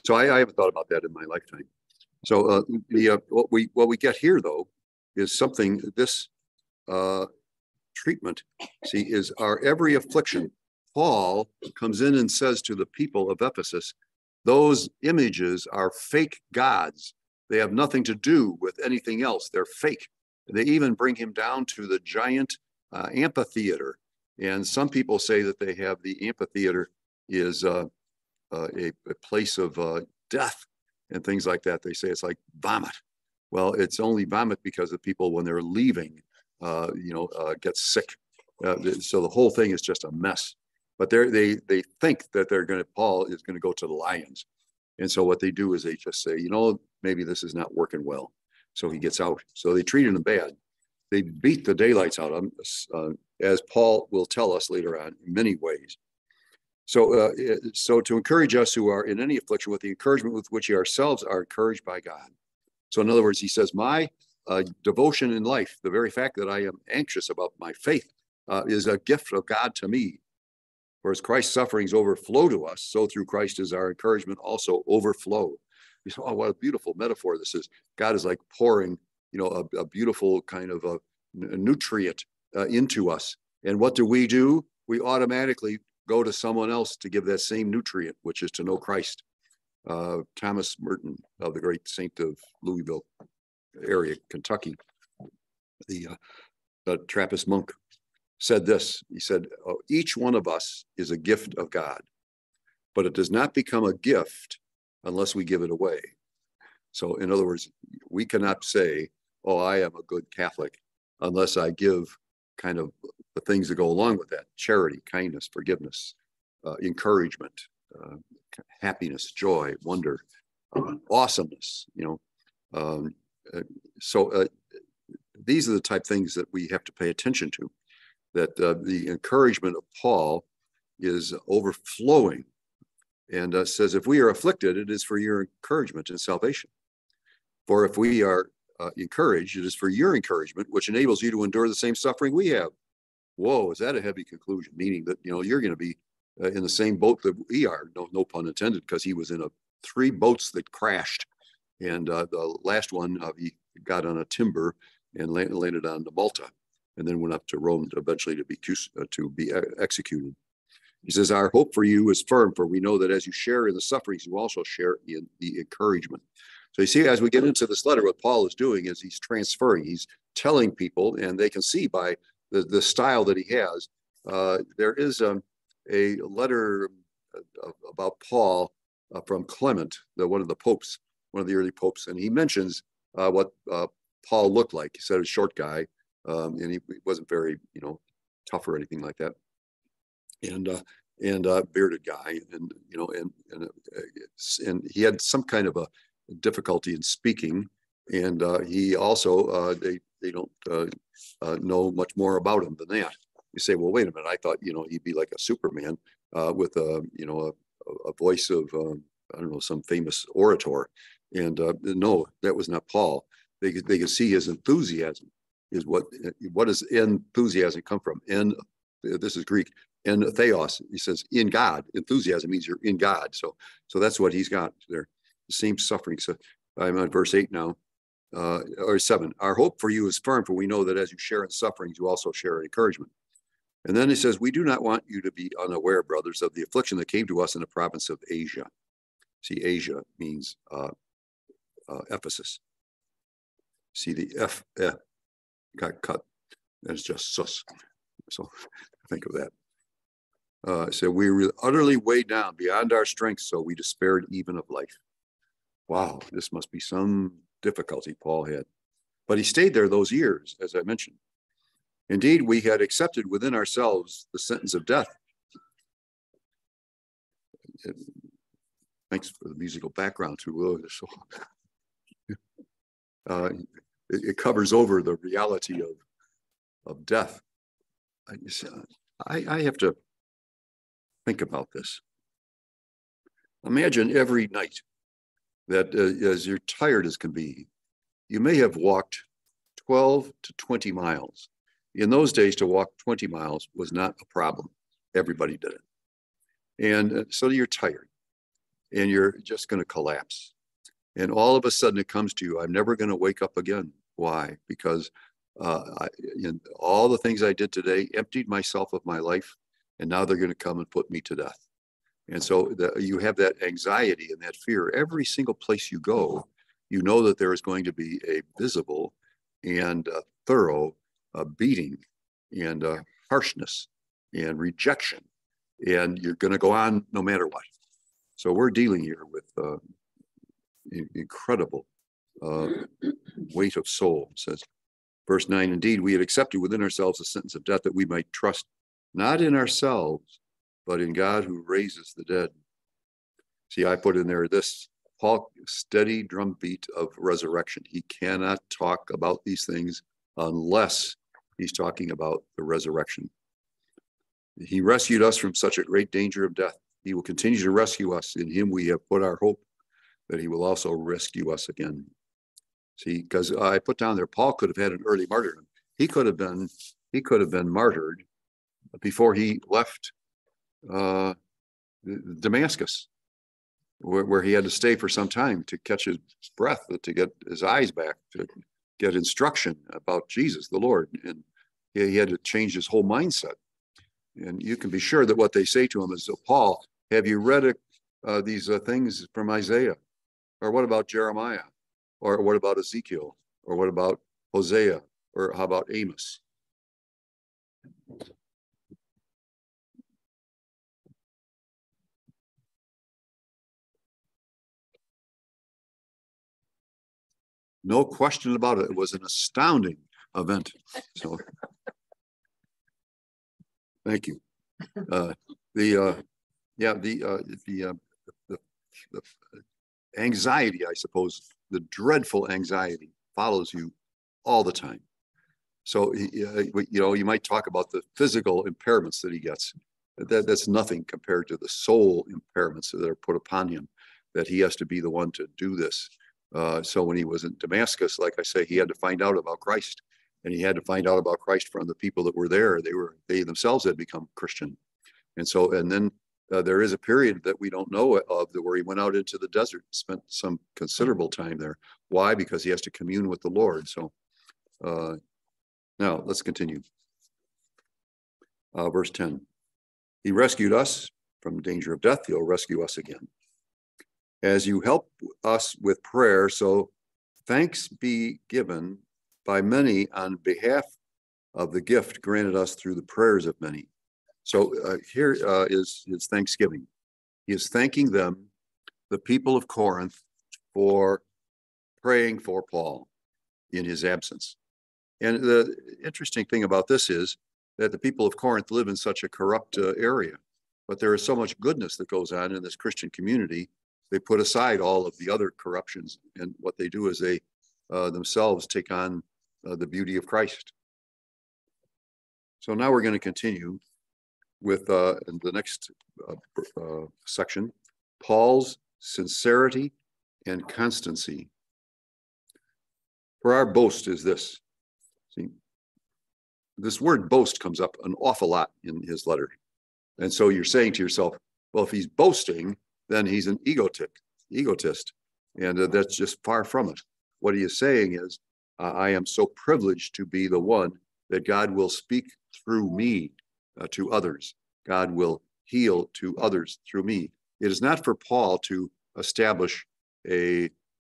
so I, I, haven't thought about that in my lifetime. So uh, the uh, what we what we get here though is something this uh, treatment see is our every affliction. Paul comes in and says to the people of Ephesus, those images are fake gods they have nothing to do with anything else. They're fake. They even bring him down to the giant uh, amphitheater. And some people say that they have the amphitheater is uh, uh, a, a, place of uh, death and things like that. They say it's like vomit. Well, it's only vomit because the people, when they're leaving, uh, you know, uh, get sick. so the whole thing is just a mess. But they they they think that they're going to Paul is going to go to the lions. And so what they do is they just say, you know, maybe this is not working well. So he gets out. So they treated him bad. They beat the daylights out of him, uh, as Paul will tell us later on in many ways. So, uh, so to encourage us who are in any affliction with the encouragement with which ourselves are encouraged by God. So, in other words, he says, my uh, devotion in life, the very fact that I am anxious about my faith, uh, is a gift of God to me for as Christ's sufferings overflow to us, so through Christ is our encouragement also overflow. You say, oh, what a beautiful metaphor this is. God is like pouring, you know, a, a beautiful kind of a, a nutrient uh, into us. And what do we do? We automatically go to someone else to give that same nutrient, which is to know Christ. Uh, Thomas Merton of the great saint of Louisville area, Kentucky, the, uh, the Trappist monk said this. He said, oh, each one of us is a gift of God, but it does not become a gift unless we give it away. So in other words, we cannot say, oh, I am a good Catholic unless I give kind of the things that go along with that, charity, kindness, forgiveness, uh, encouragement, uh, happiness, joy, wonder, uh, awesomeness, you know. Um, so uh, these are the type things that we have to pay attention to that uh, the encouragement of Paul is overflowing and uh, says, if we are afflicted, it is for your encouragement and salvation. For if we are uh, encouraged, it is for your encouragement, which enables you to endure the same suffering we have. Whoa, is that a heavy conclusion? Meaning that, you know, you're going to be uh, in the same boat that we are, no, no pun intended, because he was in a three boats that crashed. And uh, the last one, uh, he got on a timber and landed on the Malta and then went up to Rome to eventually to be uh, to be executed. He says, Our hope for you is firm, for we know that as you share in the sufferings, you also share in the encouragement. So you see, as we get into this letter, what Paul is doing is he's transferring, he's telling people, and they can see by the, the style that he has. Uh, there is um, a letter uh, about Paul uh, from Clement, the, one of the popes, one of the early popes, and he mentions uh, what uh, Paul looked like. He said a short guy, um, and he, he, wasn't very, you know, tough or anything like that. And uh, and uh, bearded guy, and you know, and and uh, and he had some kind of a difficulty in speaking, and uh, he also uh, they they don't uh, uh, know much more about him than that. You say, well, wait a minute, I thought you know he'd be like a Superman uh, with a you know a, a voice of um, I don't know, some famous orator. And uh, no, that was not Paul. They could, they could see his enthusiasm is what, what does enthusiasm come from? And this is Greek, and theos, he says in God, enthusiasm means you're in God. So, so that's what he's got there. The same suffering. So I'm on verse eight now, uh, or seven. Our hope for you is firm, for we know that as you share in sufferings, you also share in encouragement. And then he says, We do not want you to be unaware, brothers, of the affliction that came to us in the province of Asia. See, Asia means uh, uh, Ephesus. See, the F, F got cut. That's just sus. So think of that. Uh, so we were utterly weighed down beyond our strength, so we despaired even of life. Wow, this must be some difficulty Paul had. But he stayed there those years, as I mentioned. Indeed, we had accepted within ourselves the sentence of death. Thanks for the musical background too. So, uh, it, it, covers over the reality of of death. I, I, I have to think about this. Imagine every night that uh, as you're tired as can be, you may have walked 12 to 20 miles in those days, to walk 20 miles was not a problem. Everybody did it. And uh, so you're tired and you're just going to collapse. And all of a sudden it comes to you, I'm never going to wake up again. Why? Because uh, I, all the things I did today emptied myself of my life, and now they're going to come and put me to death. And so the, you have that anxiety and that fear. Every single place you go, you know that there is going to be a visible and thorough uh, beating and uh, harshness and rejection. And you're going to go on no matter what. So we're dealing here with uh, incredible uh, weight of soul. It says, verse 9 Indeed, we had accepted within ourselves a sentence of death that we might trust not in ourselves, but in God who raises the dead. See, I put in there this Paul, steady drumbeat of resurrection. He cannot talk about these things unless He's talking about the resurrection. He rescued us from such a great danger of death. He will continue to rescue us. In him we have put our hope that he will also rescue us again. See, because I put down there, Paul could have had an early martyrdom. He could have been, he could have been martyred before he left uh, Damascus, where, where he had to stay for some time to catch his breath, to get his eyes back, to get instruction about Jesus, the Lord. And he had to change his whole mindset. And you can be sure that what they say to him is, Paul, have you read uh, these uh, things from Isaiah? Or what about Jeremiah? Or what about Ezekiel? Or what about Hosea? Or how about Amos? No question about it. It was an astounding event. So thank you. Uh, the uh, yeah the uh, the, uh, the, the anxiety, I suppose, the dreadful anxiety follows you all the time. So you know you might talk about the physical impairments that he gets. That that's nothing compared to the soul impairments that are put upon him. That he has to be the one to do this. Uh, so when he was in Damascus, like I say, he had to find out about Christ, and he had to find out about Christ from the people that were there. They were they themselves had become Christian, and so and then uh, there is a period that we don't know of the, where he went out into the desert, spent some considerable time there. Why? Because he has to commune with the Lord. So uh, now let's continue. Uh, verse 10. He rescued us from danger of death. He'll rescue us again as you help us with prayer. So thanks be given by many on behalf of the gift granted us through the prayers of many. So uh, here uh, is his thanksgiving. He is thanking them, the people of Corinth, for praying for Paul in his absence. And the interesting thing about this is that the people of Corinth live in such a corrupt uh, area, but there is so much goodness that goes on in this Christian community they put aside all of the other corruptions and what they do is they uh, themselves take on uh, the beauty of Christ. So now we're going to continue with uh, the next uh, uh, section, Paul's sincerity, and constancy. For our boast is this. See, this word boast comes up an awful lot in his letter. And so you're saying to yourself, well, if he's boasting, then he's an egotic, egotist. And uh, that's just far from it. What he is saying is, uh, I am so privileged to be the one that God will speak through me uh, to others. God will heal to others through me. It is not for Paul to establish a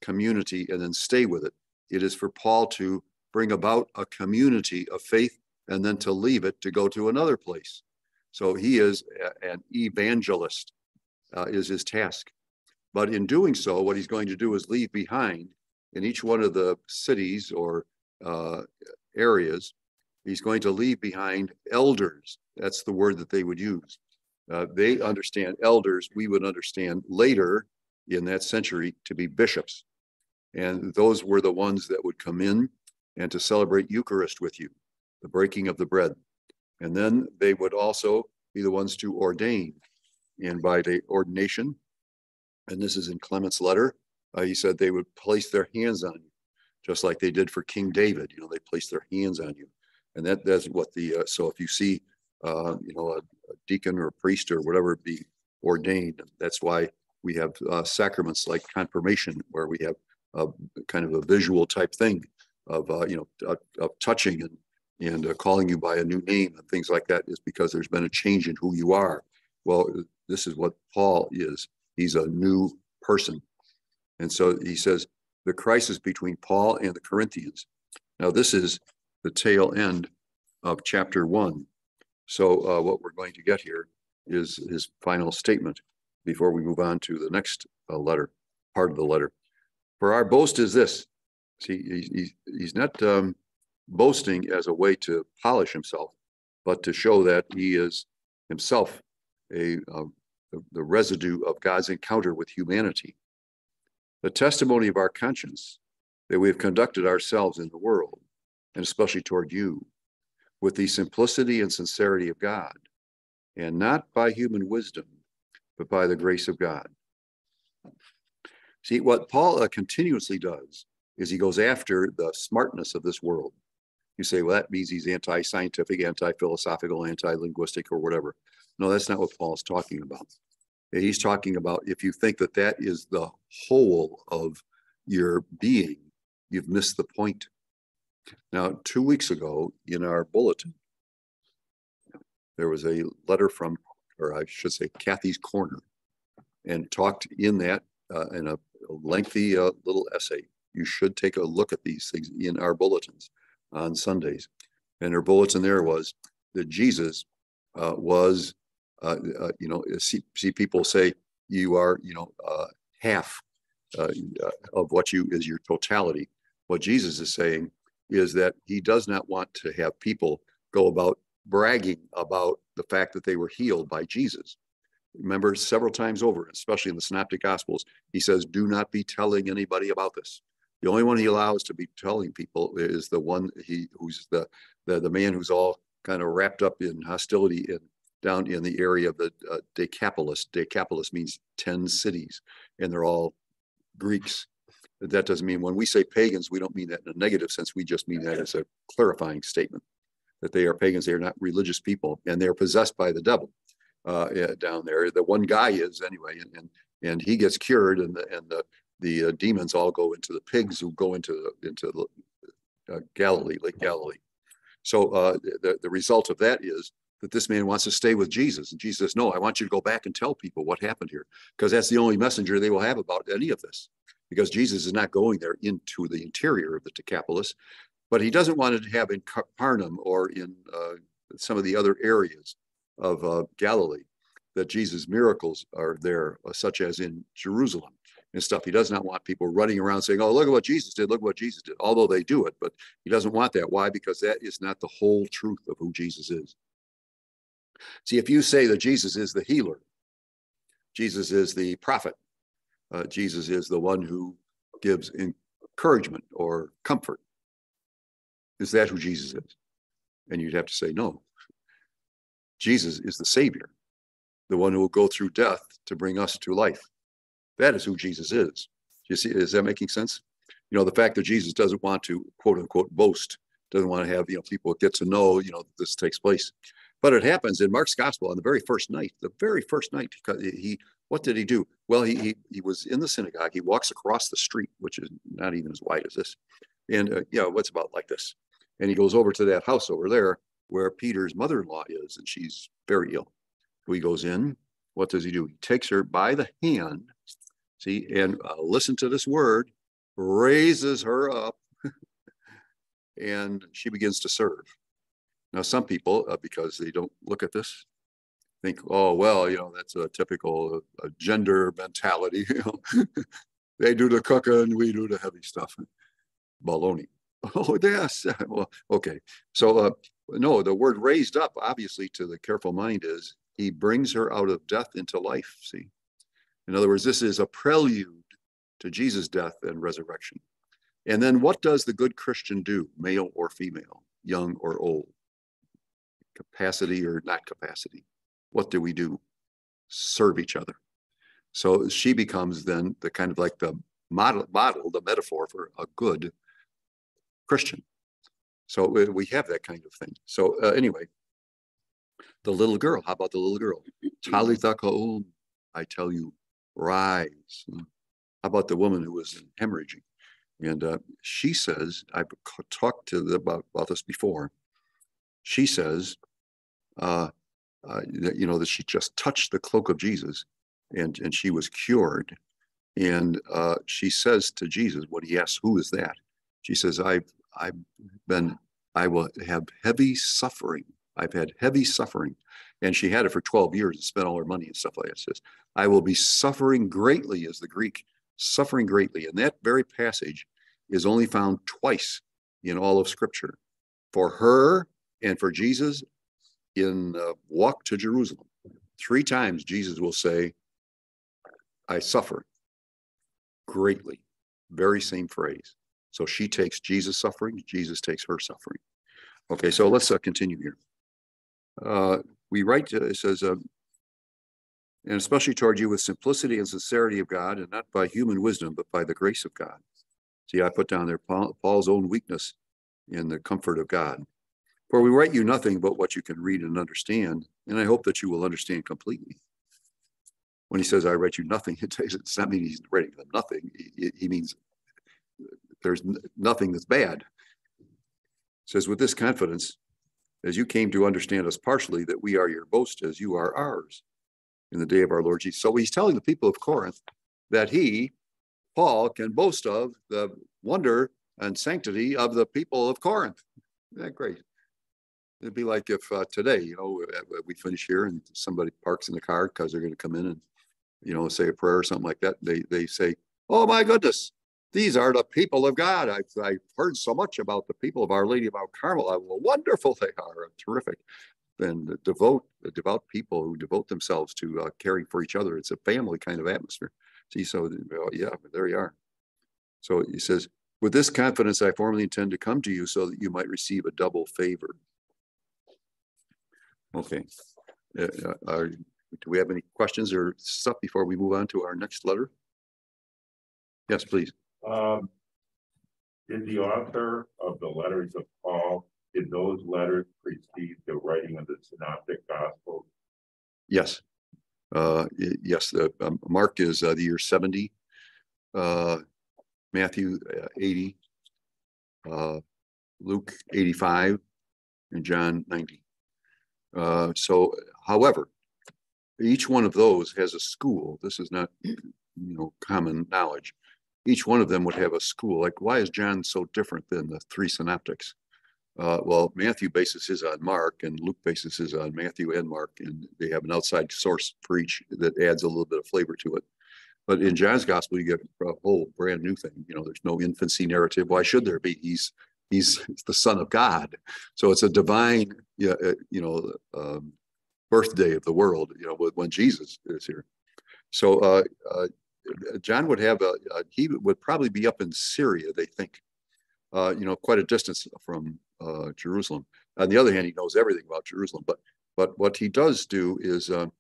community and then stay with it. It is for Paul to bring about a community of faith and then to leave it to go to another place. So he is an evangelist, uh, is his task. But in doing so, what he's going to do is leave behind in each one of the cities or uh, areas, he's going to leave behind elders. That's the word that they would use. Uh, they understand elders, we would understand later in that century to be bishops. And those were the ones that would come in and to celebrate Eucharist with you, the breaking of the bread. And then they would also be the ones to ordain. And by the ordination, and this is in Clement's letter, uh, he said they would place their hands on you, just like they did for King David. You know, they placed their hands on you. And that that's what the, uh, so if you see, uh, you know, a, a, deacon or a priest or whatever be ordained, that's why we have uh, sacraments like confirmation, where we have a, kind of a visual type thing of, uh, you know, of touching and and uh, calling you by a new name and things like that is because there's been a change in who you are. Well, this is what Paul is. He's a new person. And so he says the crisis between Paul and the Corinthians. Now, this is the tail end of chapter one. So, uh, what we're going to get here is his final statement before we move on to the next uh, letter, part of the letter. For our boast is this. See, he, he, he's not um, boasting as a way to polish himself, but to show that he is himself a, a the residue of God's encounter with humanity. The testimony of our conscience that we have conducted ourselves in the world, and especially toward you, with the simplicity and sincerity of God, and not by human wisdom, but by the grace of God. See, what Paul uh, continuously does is he goes after the smartness of this world. You say, well, that means he's anti scientific, anti philosophical, anti linguistic, or whatever. No, that's not what Paul's talking about. He's talking about if you think that that is the whole of your being, you've missed the point. Now, two weeks ago in our bulletin, there was a letter from, or I should say, Kathy's Corner, and talked in that uh, in a lengthy uh, little essay. You should take a look at these things in our bulletins on Sundays. And her bulletin there was that Jesus uh, was, uh, uh, you know, see, see people say you are, you know, uh, half uh, uh, of what you is your totality. What Jesus is saying is that he does not want to have people go about bragging about the fact that they were healed by Jesus. Remember, several times over, especially in the Synoptic Gospels, he says, Do not be telling anybody about this. The only one he allows to be telling people is the one he who's the the, the man who's all kind of wrapped up in hostility in down in the area of the uh, Decapolis. Decapolis means 10 cities, and they're all Greeks. That doesn't mean when we say pagans, we don't mean that in a negative sense. We just mean that as a clarifying statement that they are pagans. They are not religious people, and they're possessed by the devil uh, down there. The one guy is anyway, and and, and he gets cured, and the and the the uh, demons all go into the pigs who go into into the, uh, Galilee, Lake Galilee. So uh, the the result of that is that this man wants to stay with Jesus, and Jesus says, "No, I want you to go back and tell people what happened here, because that's the only messenger they will have about any of this." Because Jesus is not going there into the interior of the Decapolis, but he doesn't want it to have in Capernaum or in uh, some of the other areas of uh, Galilee that Jesus' miracles are there, uh, such as in Jerusalem and stuff. He does not want people running around saying, oh, look at what Jesus did, look at what Jesus did, although they do it, but he doesn't want that. Why? Because that is not the whole truth of who Jesus is. See, if you say that Jesus is the healer, Jesus is the prophet, uh, Jesus is the one who gives encouragement or comfort, is that who Jesus is? And you'd have to say, no. Jesus is the Savior, the one who will go through death to bring us to life. That is who Jesus is. You see, is that making sense? You know, the fact that Jesus doesn't want to quote unquote boast, doesn't want to have, you know, people get to know, you know, this takes place. But it happens in Mark's gospel on the very first night, the very first night, because he, what did he do? Well, he, he, he was in the synagogue. He walks across the street, which is not even as wide as this. And, uh, know, what's about like this. And he goes over to that house over there where Peter's mother-in-law is, and she's very ill. So he goes in. What does he do? He takes her by the hand, see, and uh, listen to this word, raises her up, and she begins to serve. Now, some people, uh, because they don't look at this, think, oh, well, you know, that's a typical uh, gender mentality. They do the cooking, we do the heavy stuff. Baloney. Oh, yes. well, okay. So, uh, no, the word raised up, obviously, to the careful mind is he brings her out of death into life. See, in other words, this is a prelude to Jesus' death and resurrection. And then what does the good Christian do, male or female, young or old? capacity or not capacity. What do we do? Serve each other. So she becomes then the kind of like the model, model the metaphor for a good Christian. So we have that kind of thing. So uh, anyway, the little girl. How about the little girl? Talitha koum. I tell you, rise. How about the woman who was hemorrhaging? And uh, she says, I've talked to them about, about this before. She says, uh, uh, you know, that she just touched the cloak of Jesus and, and she was cured. And uh, she says to Jesus, when he asks, who is that? She says, I've, I've been, I will have heavy suffering. I've had heavy suffering. And she had it for 12 years and spent all her money and stuff like that. Says, I will be suffering greatly, is the Greek, suffering greatly. And that very passage is only found twice in all of Scripture for her and for Jesus in uh, Walk to Jerusalem. Three times Jesus will say, I suffer greatly. Very same phrase. So she takes Jesus' suffering, Jesus takes her suffering. Okay, so let's uh, continue here. Uh, we write, uh, it says, uh, and especially toward you with simplicity and sincerity of God, and not by human wisdom, but by the grace of God. See, I put down there Paul's own weakness in the comfort of God. For we write you nothing but what you can read and understand, and I hope that you will understand completely. When he says, I write you nothing, it does not mean he's writing them nothing. He, he means there's nothing that's bad. It says, with this confidence, as you came to understand us partially, that we are your boast as you are ours in the day of our Lord Jesus. So he's telling the people of Corinth that he, Paul, can boast of the wonder and sanctity of the people of Corinth. Isn't that great? It'd be like if uh, today, you know, uh, we finish here and somebody parks in the car because they're going to come in and, you know, say a prayer or something like that. They they say, "Oh my goodness, these are the people of God." I've, I've heard so much about the people of Our Lady of Mount Carmel. How wonderful they are, terrific, and devote devout people who devote themselves to uh, caring for each other. It's a family kind of atmosphere. See, so yeah, there you are. So he says, with this confidence, I formally intend to come to you so that you might receive a double favor. Okay. Uh, uh, do we have any questions or stuff before we move on to our next letter? Yes, please. Um, did the author of the letters of Paul, did those letters precede the writing of the synoptic gospels? Yes. Uh, yes, um, Mark is uh, the year 70, uh, Matthew uh, 80, uh, Luke 85, and John 90. Uh, so, however, each one of those has a school. This is not, you know, common knowledge. Each one of them would have a school. Like, why is John so different than the three synoptics? Uh, well, Matthew bases his on Mark, and Luke bases his on Matthew and Mark, and they have an outside source for each that adds a little bit of flavor to it. But in John's gospel, you get a whole brand new thing. You know, there's no infancy narrative. Why should there be? He's he's the son of God. So it's a divine, uh, you know, um, birthday of the world, you know, when Jesus is here. So uh, uh, John would have a, a, he would probably be up in Syria, they think, uh, you know, quite a distance from uh, Jerusalem. On the other hand, he knows everything about Jerusalem. But but what he does do is um,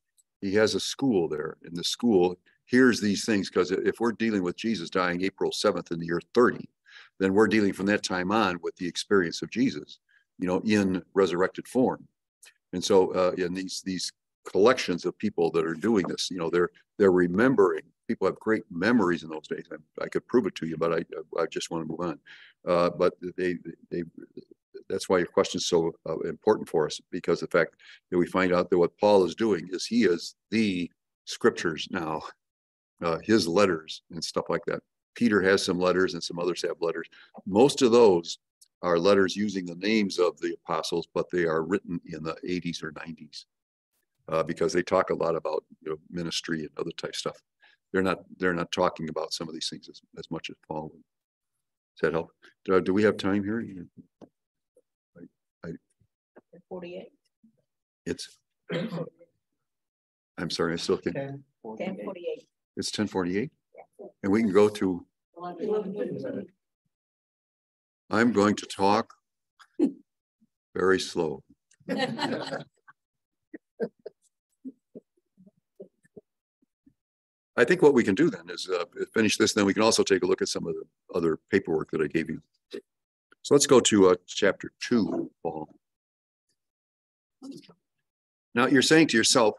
he has a school there. In the school, here's these things, because if we're dealing with Jesus dying April seventh in the year thirty, then we're dealing from that time on with the experience of Jesus, you know, in resurrected form. And so uh, in these these collections of people that are doing this, you know, they're they're remembering. People have great memories in those days. I, I could prove it to you, but I I just want to move on. Uh, but they they that's why your question is so uh, important for us because the fact that we find out that what Paul is doing is he is the scriptures now, uh, his letters and stuff like that. Peter has some letters and some others have letters. Most of those are letters using the names of the apostles, but they are written in the 80s or 90s uh, because they talk a lot about you know, ministry and other type stuff. They're not they're not talking about some of these things as, as much as Paul. Does that help? Do, do we have time here? I, I, 48. it's. I'm sorry, I still can't. 1048. It's 1048, and we can go to. I'm going to talk very slow. I think what we can do then is uh, finish this, then we can also take a look at some of the other paperwork that I gave you. So let's go to uh, chapter two, Paul. Now you're saying to yourself,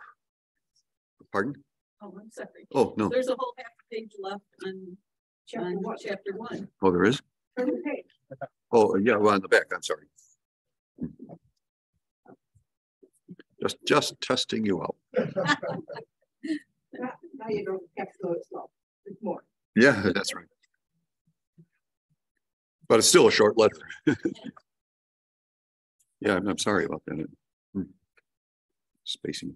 pardon? Oh, I'm sorry. Oh, no. There's a whole page left on, on chapter one. Oh, there is? Okay. Oh, yeah, well, on the back, I'm sorry. Just, just testing you out. Now you don't have to go as slow. It's more. Yeah, that's right. But it's still a short letter. Yeah, I'm, I'm sorry about that. Hmm. Spacing.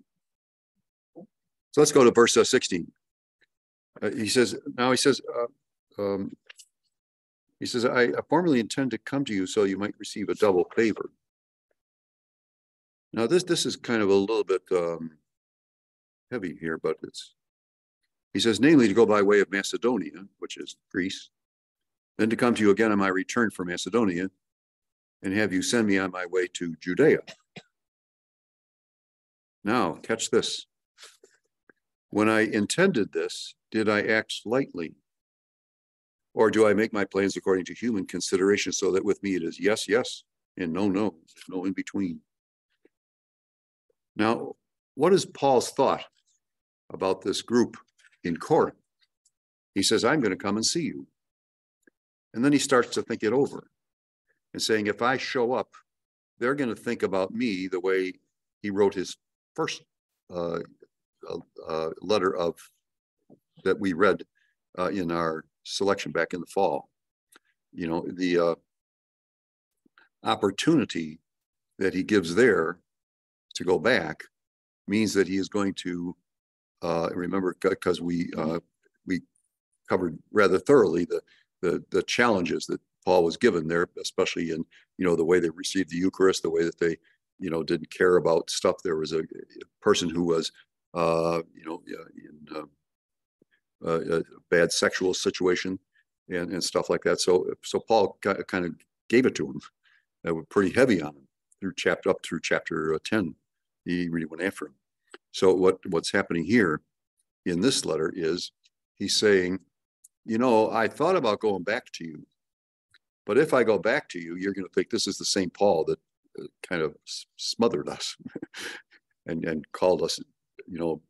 So let's go to verse uh, sixteen. Uh, he says, now he says, uh, um, he says, I I intend to come to you so you might receive a double favor. Now this, this is kind of a little bit, um, heavy here, but it's, he says, namely to go by way of Macedonia, which is Greece, then to come to you again on my return from Macedonia and have you send me on my way to Judea. Now, catch this. When I intended this, did I act lightly? Or do I make my plans according to human consideration so that with me it is yes, yes, and no, no, no in between? Now, what is Paul's thought about this group in Corinth? He says, I'm going to come and see you. And then he starts to think it over and saying, if I show up, they're going to think about me the way he wrote his first uh, uh, letter of that we read uh, in our selection back in the fall. You know, the uh, opportunity that he gives there to go back means that he is going to uh, remember because we uh, we covered rather thoroughly the the the challenges that Paul was given there, especially in, you know, the way they received the Eucharist, the way that they, you know, didn't care about stuff. There was a, a person who was, uh, you know, in uh, uh, a bad sexual situation and, and stuff like that. So, so Paul kind of gave it to him. That was pretty heavy on him through chapter up through chapter uh, 10. He really went after him. So what, what's happening here in this letter is he's saying, you know, I thought about going back to you but if I go back to you, you're going to think this is the same Paul that uh, kind of smothered us and, and called us, you know,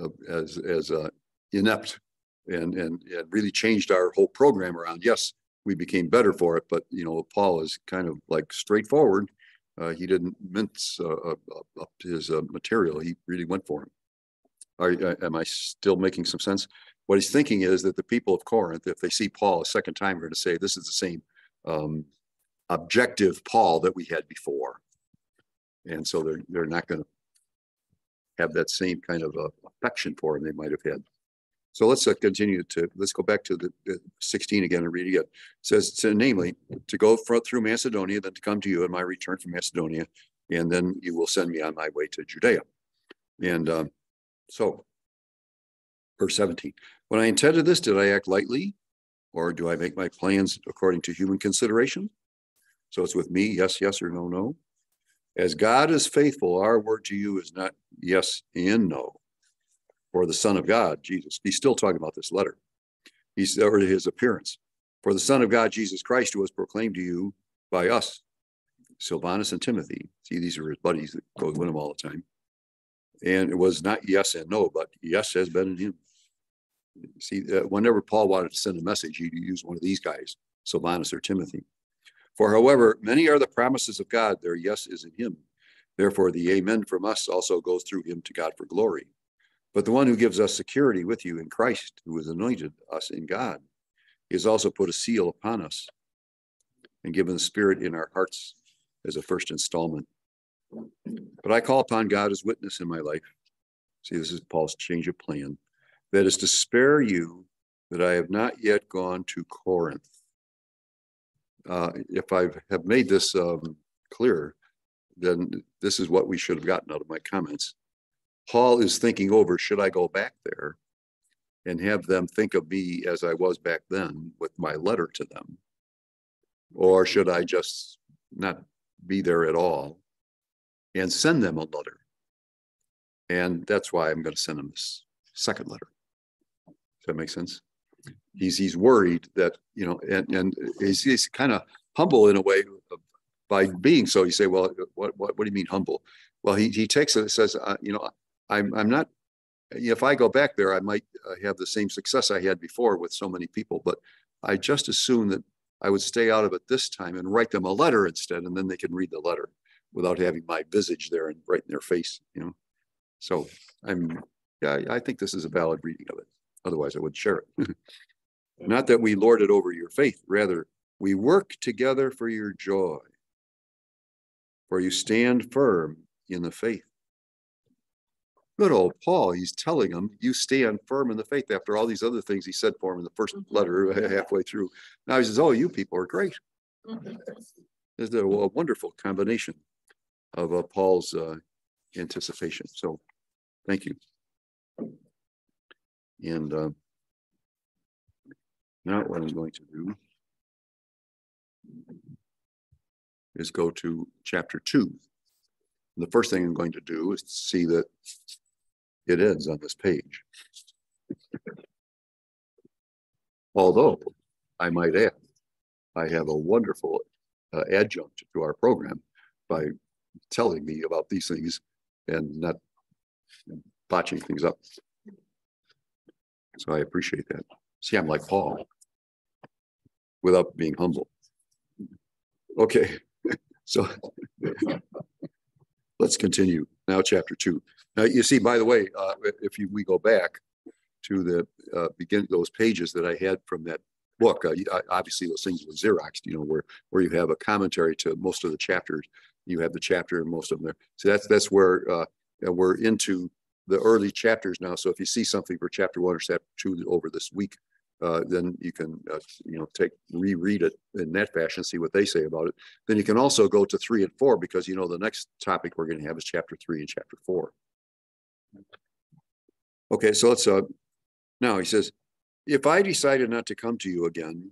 uh, as, as uh, inept and, and, and really changed our whole program around. Yes, we became better for it, but, you know, Paul is kind of like straightforward. Uh, he didn't mince uh, up his uh, material. He really went for him. Are, am I still making some sense? What he's thinking is that the people of Corinth, if they see Paul a second time, are going to say, this is the same um, objective Paul that we had before. And so they're, they're not going to have that same kind of uh, affection for him they might have had. So let's uh, continue to, let's go back to the, the 16 again and read it. It says, so namely, to go through Macedonia, then to come to you in my return from Macedonia, and then you will send me on my way to Judea. And um, so, verse 17, when I intended this, did I act lightly or do I make my plans according to human consideration? So it's with me, yes, yes, or no, no. As God is faithful, our word to you is not yes and no. For the Son of God, Jesus, he's still talking about this letter. He's, or his appearance. For the Son of God, Jesus Christ, who was proclaimed to you by us, Silvanus and Timothy. See, these are his buddies that go with him all the time. And it was not yes and no, but yes has been in him. See, uh, whenever Paul wanted to send a message, he'd use one of these guys, Silvanus or Timothy. For however, many are the promises of God, their yes is in him. Therefore, the amen from us also goes through him to God for glory. But the one who gives us security with you in Christ, who has anointed us in God, has also put a seal upon us and given the Spirit in our hearts as a first installment. But I call upon God as witness in my life. See, this is Paul's change of plan. That is to spare you that I have not yet gone to Corinth. Uh, if I have made this um, clear, then this is what we should have gotten out of my comments. Paul is thinking over, should I go back there and have them think of me as I was back then with my letter to them? Or should I just not be there at all and send them a letter? And that's why I'm going to send them this second letter. Does that make sense? He's he's worried that you know, and and he's, he's kind of humble in a way by being so. You say, well, what what what do you mean humble? Well, he he takes it and says, uh, you know, I'm I'm not. If I go back there, I might uh, have the same success I had before with so many people, but I just assume that I would stay out of it this time and write them a letter instead, and then they can read the letter without having my visage there and right in their face, you know. So I'm, yeah, I think this is a valid reading of it. Otherwise, I would share it. Not that we lord it over your faith, rather, we work together for your joy. For you stand firm in the faith. Good old Paul, he's telling them, you stand firm in the faith after all these other things he said for him in the first letter halfway through. Now he says, oh, you people are great. It's a, a wonderful combination of uh, Paul's uh, anticipation. So thank you. And uh, now what I'm going to do is go to chapter two. The first thing I'm going to do is see that it ends on this page. Although I might add, I have a wonderful uh, adjunct to our program by telling me about these things and not botching things up. So I appreciate that. See, I'm like Paul without being humble. Okay, so let's continue. Now, chapter two. Now, you see, by the way, uh, if you, we go back to the uh, begin those pages that I had from that book, uh, obviously those things were Xeroxed, you know, where where you have a commentary to most of the chapters. You have the chapter and most of them there. So that's that's where uh, we're into the early chapters now. So if you see something for chapter one or chapter two over this week, uh, then you can, uh, you know, take reread it in that fashion, see what they say about it. Then you can also go to three and four because you know the next topic we're going to have is chapter three and chapter four. Okay, so let's. Uh, now he says, if I decided not to come to you again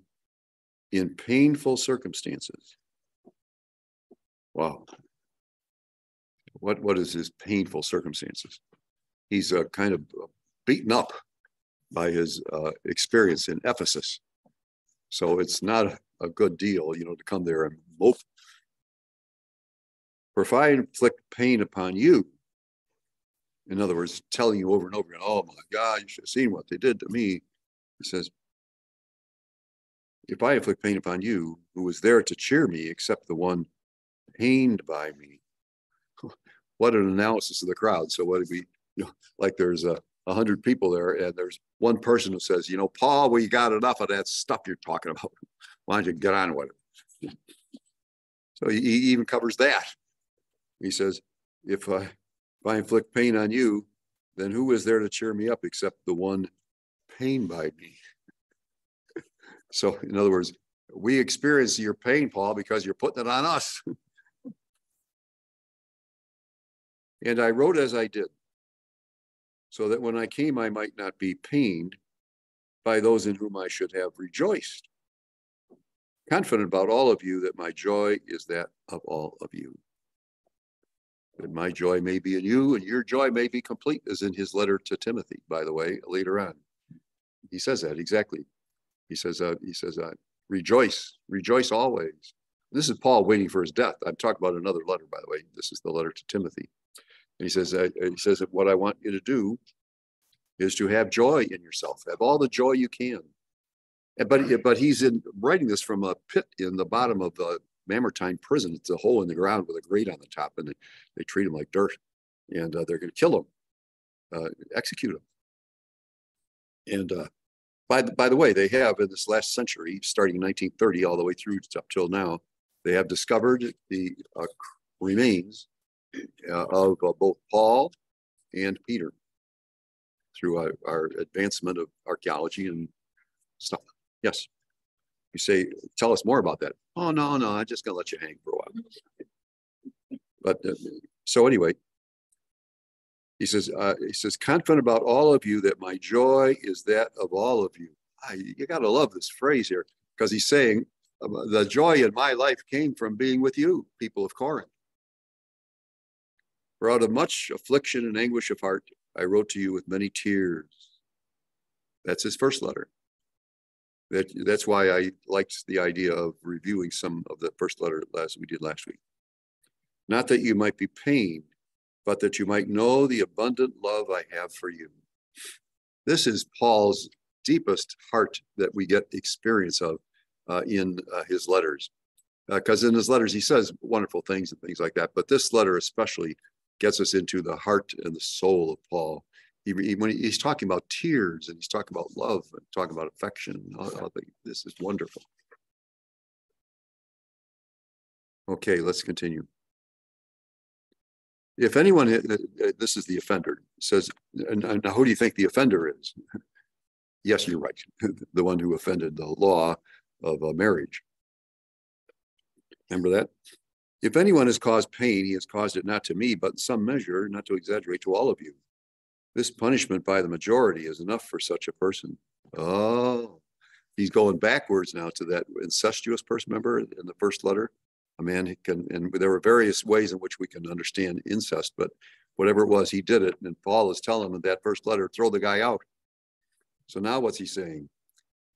in painful circumstances. Wow. What what is his painful circumstances? He's uh, kind of beaten up by his uh, experience in Ephesus. So it's not a, a, good deal, you know, to come there and mope. For if I inflict pain upon you, in other words, telling you over and over again, oh my God, you should have seen what they did to me. He says, if I inflict pain upon you, who was there to cheer me, except the one pained by me. what an analysis of the crowd. So what did we you know, like there's a, hundred people there and there's one person who says, you know, Paul, we got enough of that stuff you're talking about. Why don't you get on with it? So he, he even covers that. He says, if, uh, if I inflict pain on you, then who is there to cheer me up except the one pained by me? so in other words, we experience your pain, Paul, because you're putting it on us. and I wrote as I did so that when I came, I might not be pained by those in whom I should have rejoiced. Confident about all of you that my joy is that of all of you. That my joy may be in you and your joy may be complete, as in his letter to Timothy, by the way, later on. He says that exactly. He says, uh, he says, uh, rejoice, rejoice always. This is Paul waiting for his death. I'm talking about another letter, by the way. This is the letter to Timothy. He says, uh, he says that what I want you to do is to have joy in yourself, have all the joy you can. And but but he's in writing this from a pit in the bottom of the Mamertine prison. It's a hole in the ground with a grate on the top, and they, they treat him like dirt, and uh, they're going to kill him, uh, execute him. And uh, by the, by the way, they have in this last century, starting in 1930 all the way through up till now, they have discovered the uh, remains uh, of uh, both Paul and Peter through our, our advancement of archaeology and stuff. Yes. You say, tell us more about that. Oh, no, no, I'm just going to let you hang for a while. But uh, so anyway, he says, uh, he says, confident about all of you that my joy is that of all of you. Ah, you got to love this phrase here because he's saying the joy in my life came from being with you, people of Corinth. For out of much affliction and anguish of heart, I wrote to you with many tears. That's his first letter. That, that's why I liked the idea of reviewing some of the first letter last we did last week. Not that you might be pained, but that you might know the abundant love I have for you. This is Paul's deepest heart that we get experience of uh, in uh, his letters. Because uh, in his letters, he says wonderful things and things like that. But this letter, especially, gets us into the heart and the soul of Paul he, he, when he's talking about tears and he's talking about love and talking about affection, this is wonderful. Okay, let's continue. If anyone, uh, uh, this is the offender, says, and, and who do you think the offender is? yes, you're right. the one who offended the law of uh, marriage. Remember that? If anyone has caused pain, he has caused it not to me, but in some measure, not to exaggerate, to all of you. This punishment by the majority is enough for such a person. Oh, he's going backwards now to that incestuous person. Remember in the first letter, a man can, and there were various ways in which we can understand incest, but whatever it was, he did it. And Paul is telling him in that first letter, throw the guy out. So now what's he saying?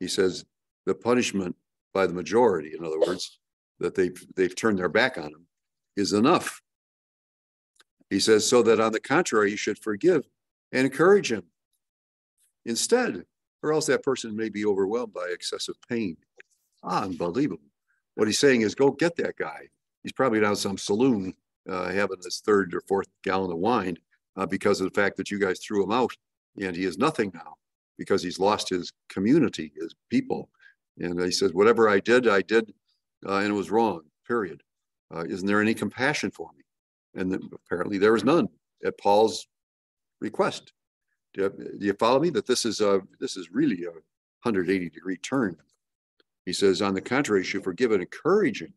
He says the punishment by the majority, in other words, that they've they've turned their back on him, is enough. He says, so that on the contrary, you should forgive and encourage him instead, or else that person may be overwhelmed by excessive pain. Ah, unbelievable. What he's saying is go get that guy. He's probably down some saloon uh, having his third or fourth gallon of wine uh, because of the fact that you guys threw him out and he is nothing now because he's lost his community, his people. And he says, whatever I did, I did uh, and it was wrong, period. Uh, isn't there any compassion for me? And apparently there was none at Paul's request. Do you, do you follow me that this is a this is really a 180 degree turn? He says, on the contrary, you should forgive and encourage him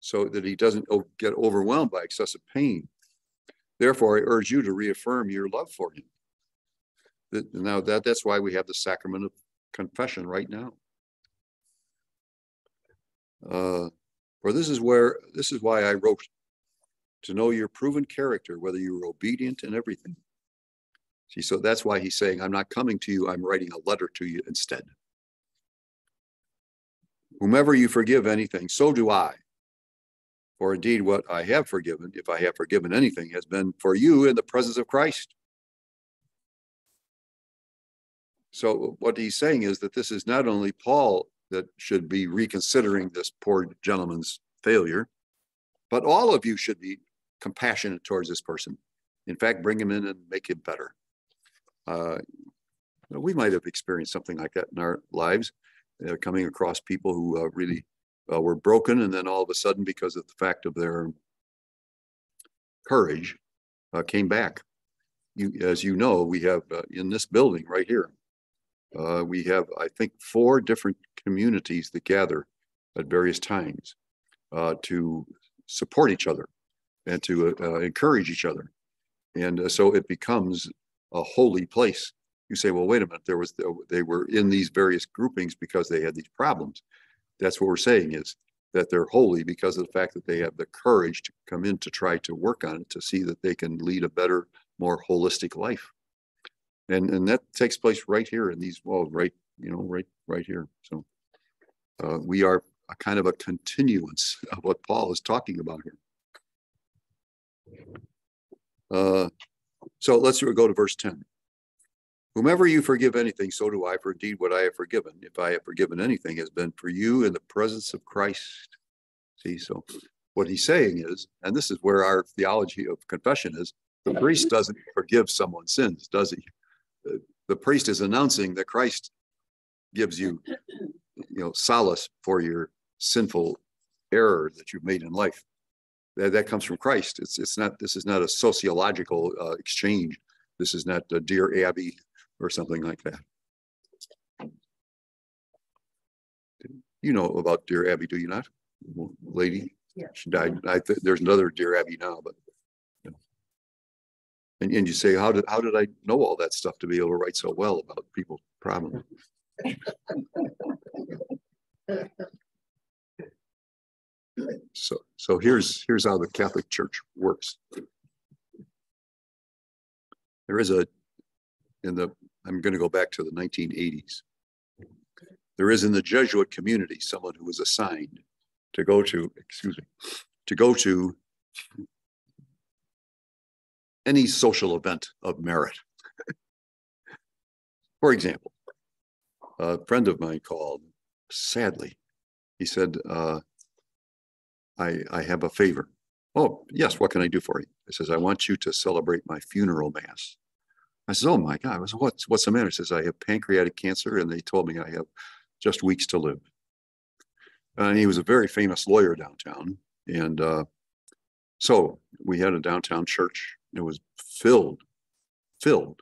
so that he doesn't get overwhelmed by excessive pain. Therefore, I urge you to reaffirm your love for him. Now that that's why we have the sacrament of confession right now. Uh, for this is where this is why I wrote to know your proven character, whether you were obedient in everything. See, so that's why he's saying, I'm not coming to you, I'm writing a letter to you instead. Whomever you forgive anything, so do I. For indeed, what I have forgiven, if I have forgiven anything, has been for you in the presence of Christ. So, what he's saying is that this is not only Paul that should be reconsidering this poor gentleman's failure, but all of you should be compassionate towards this person. In fact, bring him in and make him better. Uh, we might have experienced something like that in our lives, uh, coming across people who uh, really uh, were broken, and then all of a sudden, because of the fact of their courage, uh, came back. You, as you know, we have uh, in this building right here, we have I think four different communities that gather at various times uh, to support each other and to uh, uh, encourage each other, and so it becomes a holy place. You say, well, wait a minute, there was they were in these various groupings because they had these problems. That's what we're saying is that they're holy because of the fact that they have the courage to come in to try to work on it, to see that they can lead a better, more holistic life. And, and that takes place right here in these walls, right, you know, right, right here. So uh, we are a kind of a continuance of what Paul is talking about here. Uh, so let's go to verse ten. Whomever you forgive anything, so do I, for indeed what I have forgiven, if I have forgiven anything, has been for you in the presence of Christ. See, so what he's saying is, and this is where our theology of confession is, the priest doesn't forgive someone's sins, does he? The, the priest is announcing that Christ gives you, you know, solace for your sinful error that you've made in life. That, that comes from Christ. It's, it's not, this is not a sociological uh, exchange. This is not a dear Abby or something like that. You know about Dear Abby, do you not? Lady? Yeah. She died. I think there's another Dear Abby now, but. you know. And, and you say, how did, how did I know all that stuff to be able to write so well about people's problems? So, so here's, here's how the Catholic Church works. There is a, in the, I'm gonna go back to the nineteen eighties. There is in the Jesuit community, someone who was assigned to go to, excuse me, to go to any social event of merit. For example, a friend of mine called, sadly, he said, uh, I, I have a favor. Oh, yes, what can I do for you? He says, I want you to celebrate my funeral mass. I says, oh my God, I said, what's, what's the matter? He says, I have pancreatic cancer and they told me I have just weeks to live. And he was a very famous lawyer downtown. And uh, so we had a downtown church. It was filled, filled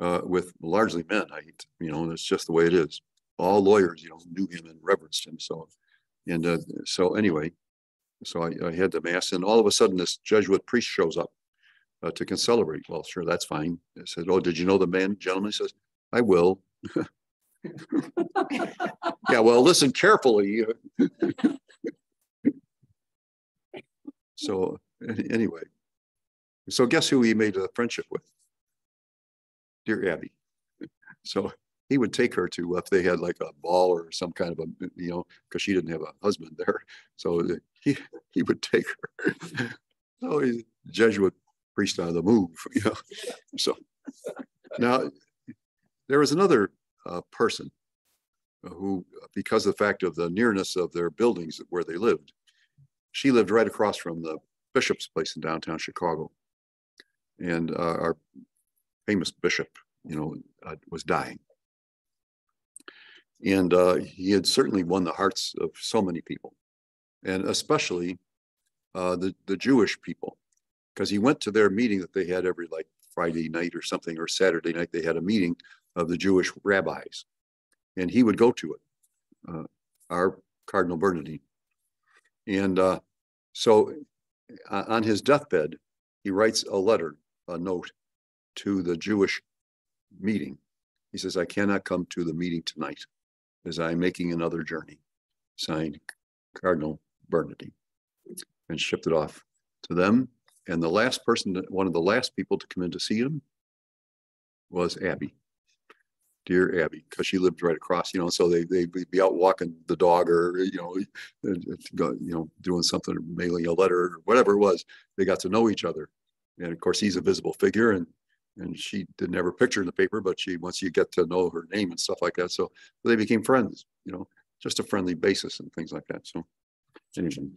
uh, with largely men. I, you know, that's just the way it is. All lawyers, you know, knew him and reverenced him. So, and uh, so anyway, so I, I had the mass, and all of a sudden, this Jesuit priest shows up uh, to can celebrate. Well, sure, that's fine. I said, "Oh, did you know the man, gentleman?" He says, "I will." yeah, well, listen carefully. so anyway, so guess who he made a friendship with? Dear Abby. So he would take her to if they had like a ball or some kind of a you know because she didn't have a husband there. So he he would take her. So he's jesuit priest on the move you know. So now there was another uh, person who because of the fact of the nearness of their buildings where they lived she lived right across from the bishop's place in downtown chicago. And uh, our famous bishop you know uh, was dying and uh, he had certainly won the hearts of so many people, and especially uh, the the Jewish people, because he went to their meeting that they had every like Friday night or something or Saturday night. They had a meeting of the Jewish rabbis, and he would go to it. Uh, our Cardinal Bernardin, and uh, so uh, on his deathbed, he writes a letter, a note to the Jewish meeting. He says, "I cannot come to the meeting tonight." as I'm making another journey. Signed Cardinal Bernardin. And shipped it off to them. And the last person, one of the last people to come in to see him was Abby. Dear Abby, because she lived right across, you know, so they, they'd be out walking the dog or, you know, you know, doing something, mailing a letter, or whatever it was. They got to know each other. And of course, he's a visible figure and, and she didn't have picture in the paper, but she, once you get to know her name and stuff like that, so they became friends, you know, just a friendly basis and things like that, so. Anyway.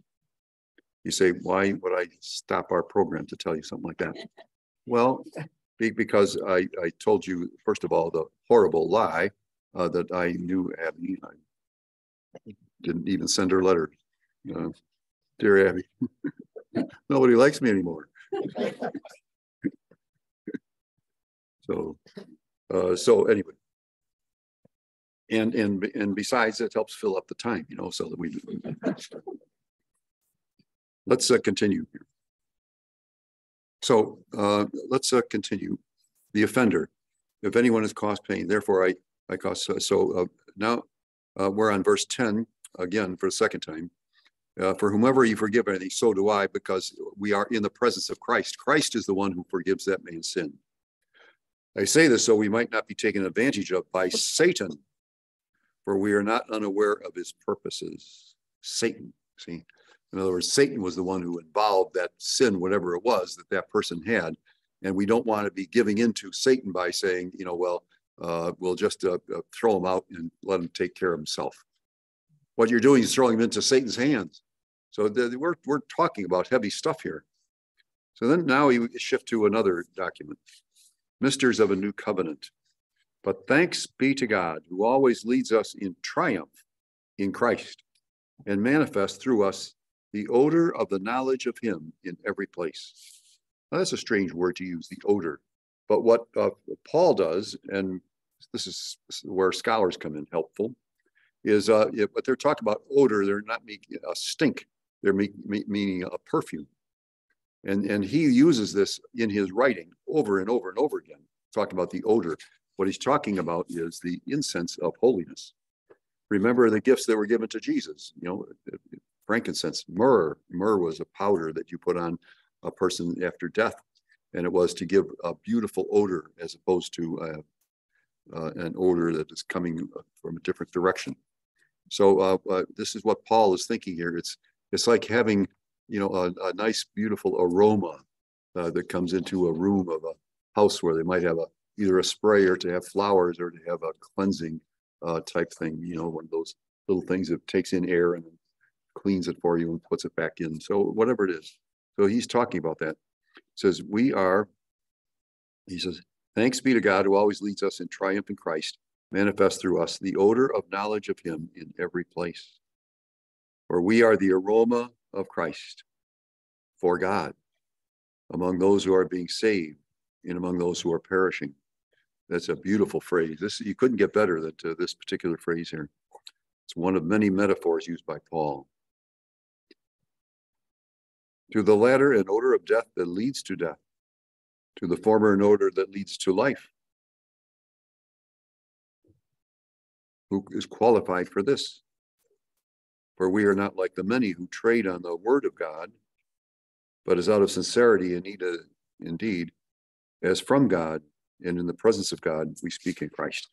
You say, why would I stop our program to tell you something like that? Well, because I, I told you, first of all, the horrible lie, uh, that I knew Abby. I Didn't even send her letter. Uh, Dear Abby, nobody likes me anymore. So, uh, so anyway. And, and, and besides, it helps fill up the time, you know, so that we. Let's uh, continue. here. So, uh, let's uh, continue. The offender, if anyone has caused pain, therefore I, I cause, so, uh, now, uh, we're on verse ten, again, for the second time. Uh, for whomever you forgive anything, so do I, because we are in the presence of Christ. Christ is the one who forgives that man's sin. I say this so we might not be taken advantage of by Satan, for we are not unaware of his purposes. Satan, see, in other words, Satan was the one who involved that sin, whatever it was that that person had. And we don't want to be giving into Satan by saying, you know, well, uh, we'll just uh, uh, throw him out and let him take care of himself. What you're doing is throwing him into Satan's hands. So the, we're, we're talking about heavy stuff here. So then now we shift to another document, Ministers of a New Covenant. But thanks be to God who always leads us in triumph in Christ and manifests through us the odor of the knowledge of him in every place. Now, that's a strange word to use, the odor. But what uh, Paul does, and this is, where scholars come in helpful, is uh, but they're talking about odor. They're not making a stink. They're me- meaning a perfume. And, and he uses this in his writing over and over and over again, talking about the odor. What he's talking about is the incense of holiness. Remember the gifts that were given to Jesus, you know, frankincense, myrrh. Myrrh was a powder that you put on a person after death. And it was to give a beautiful odor as opposed to uh, uh, an odor that is coming from a different direction. So uh, uh, this is what Paul is thinking here. It's it's like having you know a, a nice beautiful aroma uh, that comes into a room of a house where they might have a either a sprayer to have flowers or to have a cleansing uh, type thing. You know, one of those little things that takes in air and cleans it for you and puts it back in. So whatever it is. So he's talking about that. He says we are. He says, "Thanks be to God who always leads us in triumph in Christ." manifest through us the odor of knowledge of him in every place. For we are the aroma of Christ for God among those who are being saved and among those who are perishing. That's a beautiful phrase. This you couldn't get better than to uh, this particular phrase here. It's one of many metaphors used by Paul. To the latter, an odor of death that leads to death. To the former, an odor that leads to life. who is qualified for this. For we are not like the many who trade on the word of God, but as out of sincerity and need indeed, as from God and in the presence of God, we speak in Christ.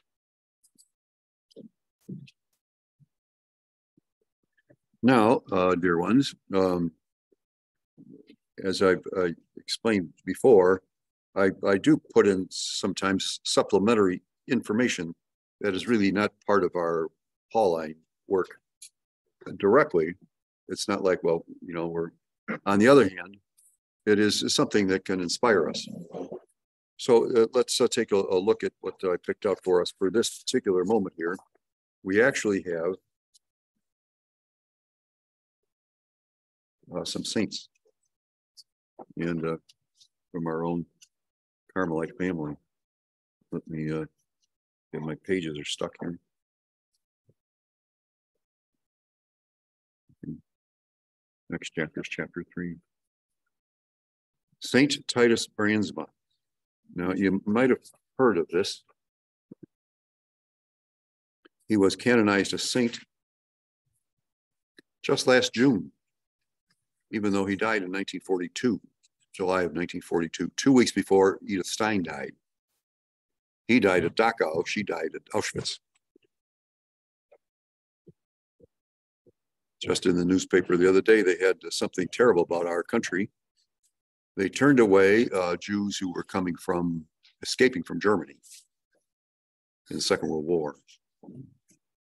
Now, uh, dear ones, um, as I've uh, explained before, I, I do put in sometimes supplementary information that is really not part of our Pauline work directly. It's not like, well, you know, we're, on the other hand, it is something that can inspire us. So uh, let's uh, take a, a look at what I picked out for us for this particular moment here. We actually have uh, some saints and uh, from our own Carmelite family. Let me uh, yeah, my pages are stuck here. Next chapter is chapter three. Saint Titus Brandsma. Now, you might have heard of this. He was canonized a saint just last June, even though he died in 1942, July of 1942, two weeks before Edith Stein died. He died at Dachau, she died at Auschwitz. Just in the newspaper the other day, they had something terrible about our country. They turned away uh, Jews who were coming from, escaping from Germany in the Second World War.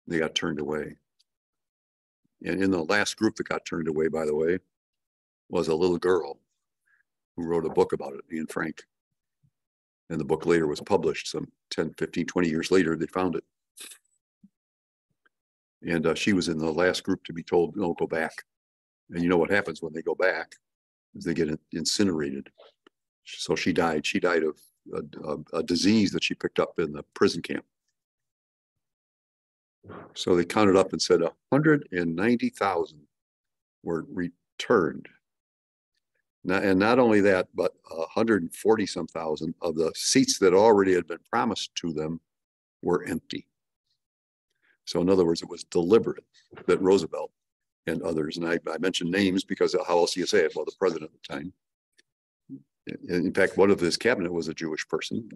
They got turned away. And in the last group that got turned away, by the way, was a little girl who wrote a book about it, Anne Frank. And the book later was published some 10, 15, 20 years later, they found it. And uh, she was in the last group to be told, no, go back. And you know what happens when they go back they get incinerated. So she died. She died of a, a, a disease that she picked up in the prison camp. So they counted up and said 190,000 were returned Now, and not only that, but hundred and forty some thousand of the seats that already had been promised to them were empty. So in other words, it was deliberate that Roosevelt and others. And I, I mentioned names because how else do you say it? Well, the president at the time. In, in fact, one of his cabinet was a Jewish person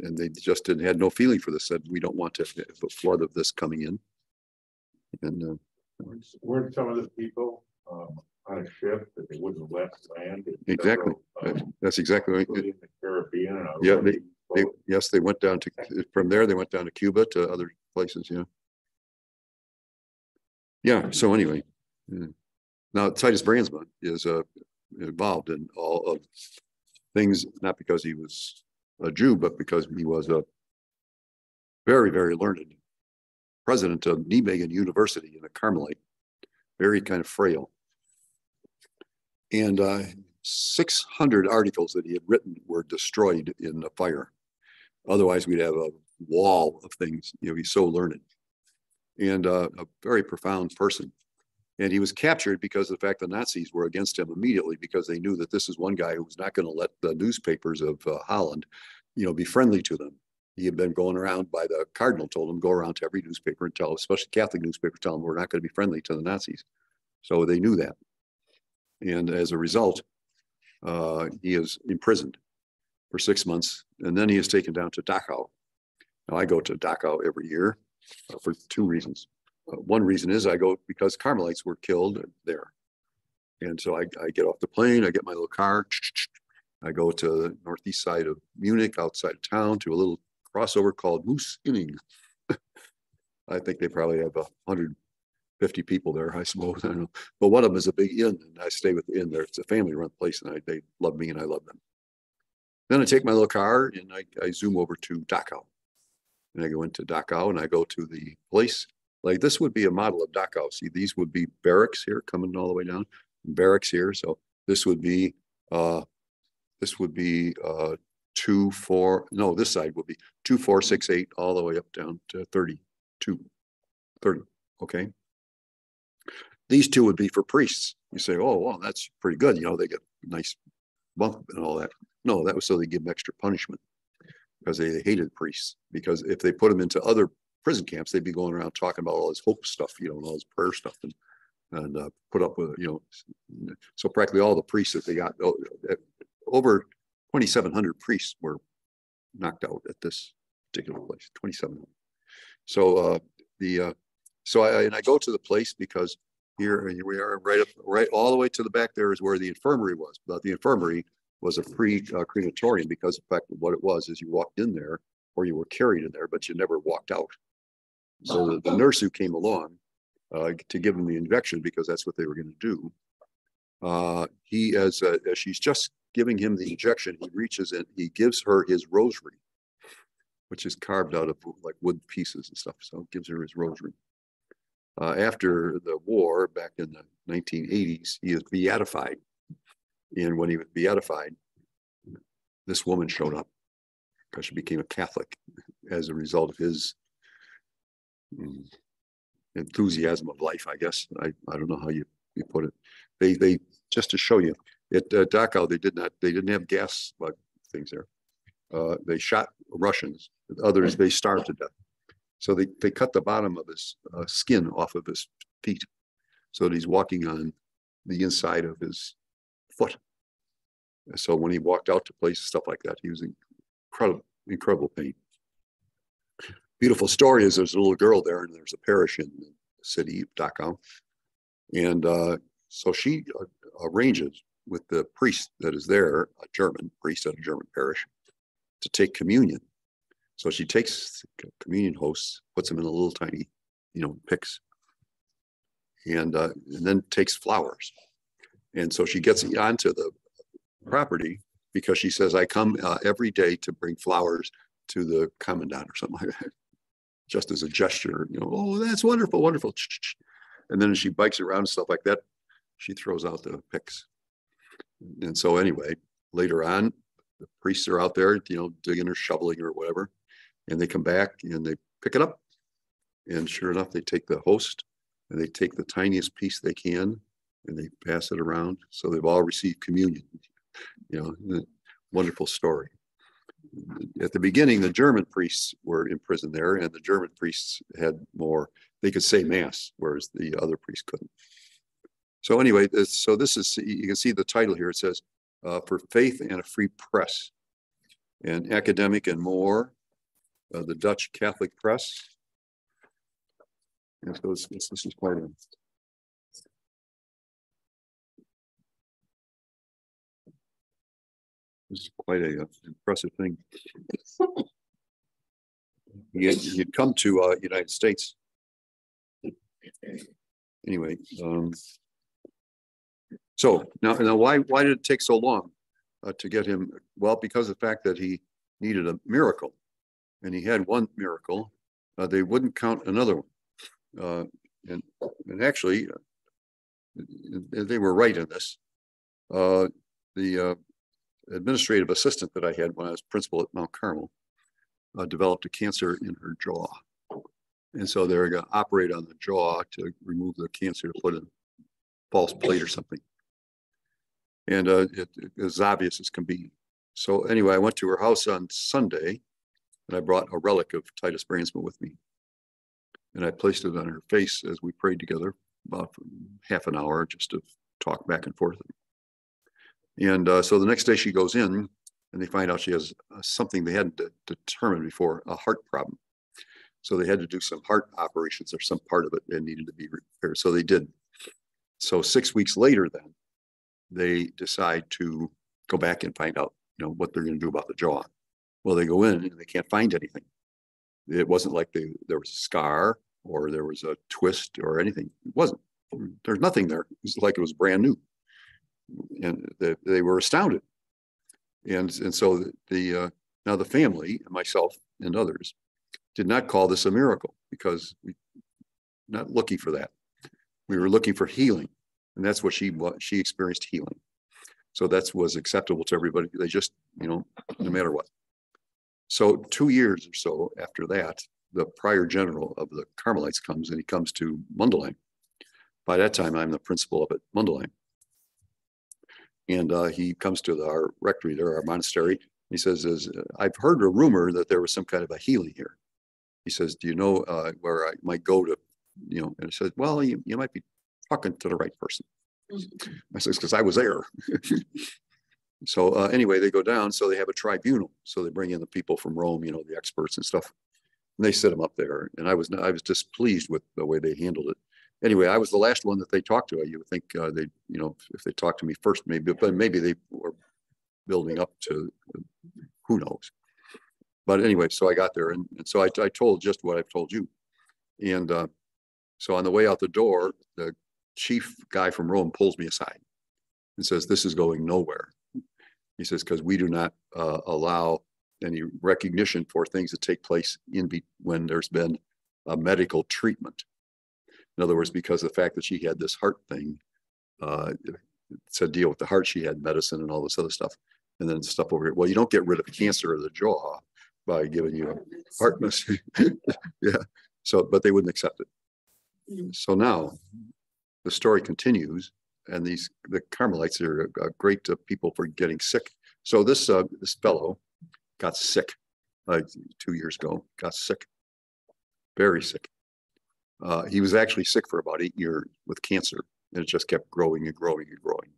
and they just didn't, had no feeling for this, said, we don't want to have a flood of this coming in. And, uh, Weren't some of the people, um, on a ship that they wouldn't let land? Exactly. several, um, that's exactly, what- including the Caribbean. and Yeah, other they, yes, they went down to, from there, they went down to Cuba to other places, yeah. Yeah, so anyway. yeah. Now Titus Brandsma is uh involved in all of things, not because he was a Jew, but because he was a very, very learned president of Nijmegen University in a Carmelite, very kind of frail. And uh, six hundred articles that he had written were destroyed in the fire. Otherwise, we'd have a wall of things, you know, he's so learned. And uh, a very profound person. And he was captured because of the fact the Nazis were against him immediately because they knew that this is one guy who was not going to let the newspapers of uh, Holland, you know, be friendly to them. He had been going around by the cardinal, told him, go around to every newspaper and tell, especially Catholic newspaper, tell them we're not going to be friendly to the Nazis. So they knew that. And as a result, uh, he is imprisoned for six months, and then he is taken down to Dachau. Now, I go to Dachau every year uh, for two reasons. Uh, One reason is I go because Carmelites were killed there. And so I, I get off the plane, I get my little car. I go to the northeast side of Munich, outside of town, to a little crossover called Moosinning. I think they probably have a hundred fifty people there, I suppose. I don't know. But one of them is a big inn, and I stay with the inn there. It's a family-run place, and I, they love me and I love them. Then I take my little car and I, I zoom over to Dachau. And I go into Dachau and I go to the place, like this would be a model of Dachau. See, these would be barracks here coming all the way down, barracks here. So this would be, uh, this would be, uh, two, four, no, this side would be two, four, six, eight, all the way up down to thirty-two, thirty, okay? These two would be for priests. You say, oh, well, that's pretty good. You know, they get nice bump and all that. No, that was so they give them extra punishment because they hated priests. Because if they put them into other prison camps, they'd be going around talking about all this hope stuff, you know, and all this prayer stuff and and uh, put up with, you know, so practically all the priests that they got, oh, uh, over twenty-seven hundred priests were knocked out at this particular place, 2,700. So uh, the, uh, so I, and I go to the place because here, here we are, right up, right, all the way to the back there is where the infirmary was. But the infirmary was a pre-crematorium because in fact, what it was is you walked in there or you were carried in there, but you never walked out. So the, the nurse who came along uh, to give him the injection because that's what they were going to do. Uh, he, as, uh, as she's just giving him the injection, he reaches in, he gives her his rosary, which is carved out of like wood pieces and stuff. So gives her his rosary. Uh, after the war, back in the nineteen eighties, he is beatified. And when he was beatified, this woman showed up because she became a Catholic as a result of his mm, enthusiasm of life, I guess. I, I don't know how you, you put it. They, they, just to show you, at uh, Dachau, they did not, they didn't have gas things there. Uh, they shot Russians, others, they starved to death. So they, they cut the bottom of his uh, skin off of his feet. So that he's walking on the inside of his foot. So when he walked out to places, stuff like that, he was in incredible, incredible pain. Beautiful story is there's a little girl there and there's a parish in the city Dachau. And uh, so she uh, arranges with the priest that is there, a German priest at a German parish, to take communion. So she takes communion hosts, puts them in a little tiny, you know, picks, and uh, and then takes flowers. And so she gets onto the property because she says, "I come uh, every day to bring flowers to the commandant or something like that, just as a gesture. You know, oh, that's wonderful, wonderful." And then as she bikes around and stuff like that, she throws out the picks. And so anyway, later on, the priests are out there, you know, digging or shoveling or whatever, and they come back and they pick it up. And sure enough, they take the host and they take the tiniest piece they can and they pass it around. So they've all received communion. You know, wonderful story. At the beginning, the German priests were imprisoned there, and the German priests had more, they could say mass, whereas the other priests couldn't. So anyway, so this is, you can see the title here. It says, uh, for faith and a free press. And academic and more, uh, the Dutch Catholic Press. And so this, this this is quite a. Is quite a uh, impressive thing. You'd, you'd come to, uh, United States. Anyway, um. So now, now why, why did it take so long uh, to get him? Well, because of the fact that he needed a miracle. And he had one miracle, uh, they wouldn't count another one. Uh, and, and actually, uh, they were right in this. Uh, the, uh, administrative assistant that I had when I was principal at Mount Carmel uh, developed a cancer in her jaw. And so they're gonna operate on the jaw to remove the cancer to put a false plate or something. And uh, it, obvious as can be. So anyway, I went to her house on Sunday and I brought a relic of Titus Brandsma with me. And I placed it on her face as we prayed together about half an hour just to talk back and forth. And uh, so the next day she goes in and they find out she has uh, something they hadn't de- determined before, a heart problem. So they had to do some heart operations or some part of it that needed to be repaired. So they did. So six weeks later, then they decide to go back and find out, you know, what they're going to do about the jaw. Well, they go in and they can't find anything. It wasn't like they, there was a scar or there was a twist or anything. It wasn't. There's nothing there. It's like it was brand new. And they, they were astounded. And, and so the, uh, now the family, myself and others, did not call this a miracle because we not looking for that. We were looking for healing. And that's what she she experienced healing. So that was acceptable to everybody. They just, you know, no matter what. So two years or so after that, the prior general of the Carmelites comes and he comes to Mundelein. By that time, I'm the principal up at Mundelein. And uh, he comes to the- our rectory there, our monastery. He says, is, I've heard a rumor that there was some kind of a healing here. He says, do you know uh, where I might go to, you know, and I said, well, you, you might be talking to the right person. I says, because I was there. So uh, anyway, they go down, so they have a tribunal. So they bring in the people from Rome, you know, the experts and stuff. And they sit them up there. And I was, I was displeased with the way they handled it. Anyway, I was the last one that they talked to. You would think uh, they, you know, if they talked to me first, maybe, but maybe they were building up to, who knows? But anyway, so I got there and, and so I, I told just what I've told you. And uh, so on the way out the door, the chief guy from Rome pulls me aside and says, this is going nowhere. He says, because we do not uh, allow any recognition for things that take place in be, when there's been a medical treatment. In other words, because of the fact that she had this heart thing, uh, to deal with the heart, she had medicine and all this other stuff. And then stuff over here. Well, you don't get rid of cancer of the jaw by giving you a heart machine. yeah. So, but they wouldn't accept it. So now the story continues and these, the Carmelites are uh, great uh, people for getting sick. So this, uh, this fellow got sick, like two years ago, got sick, very sick. Uh, he was actually sick for about eight years with cancer and it just kept growing and growing and growing.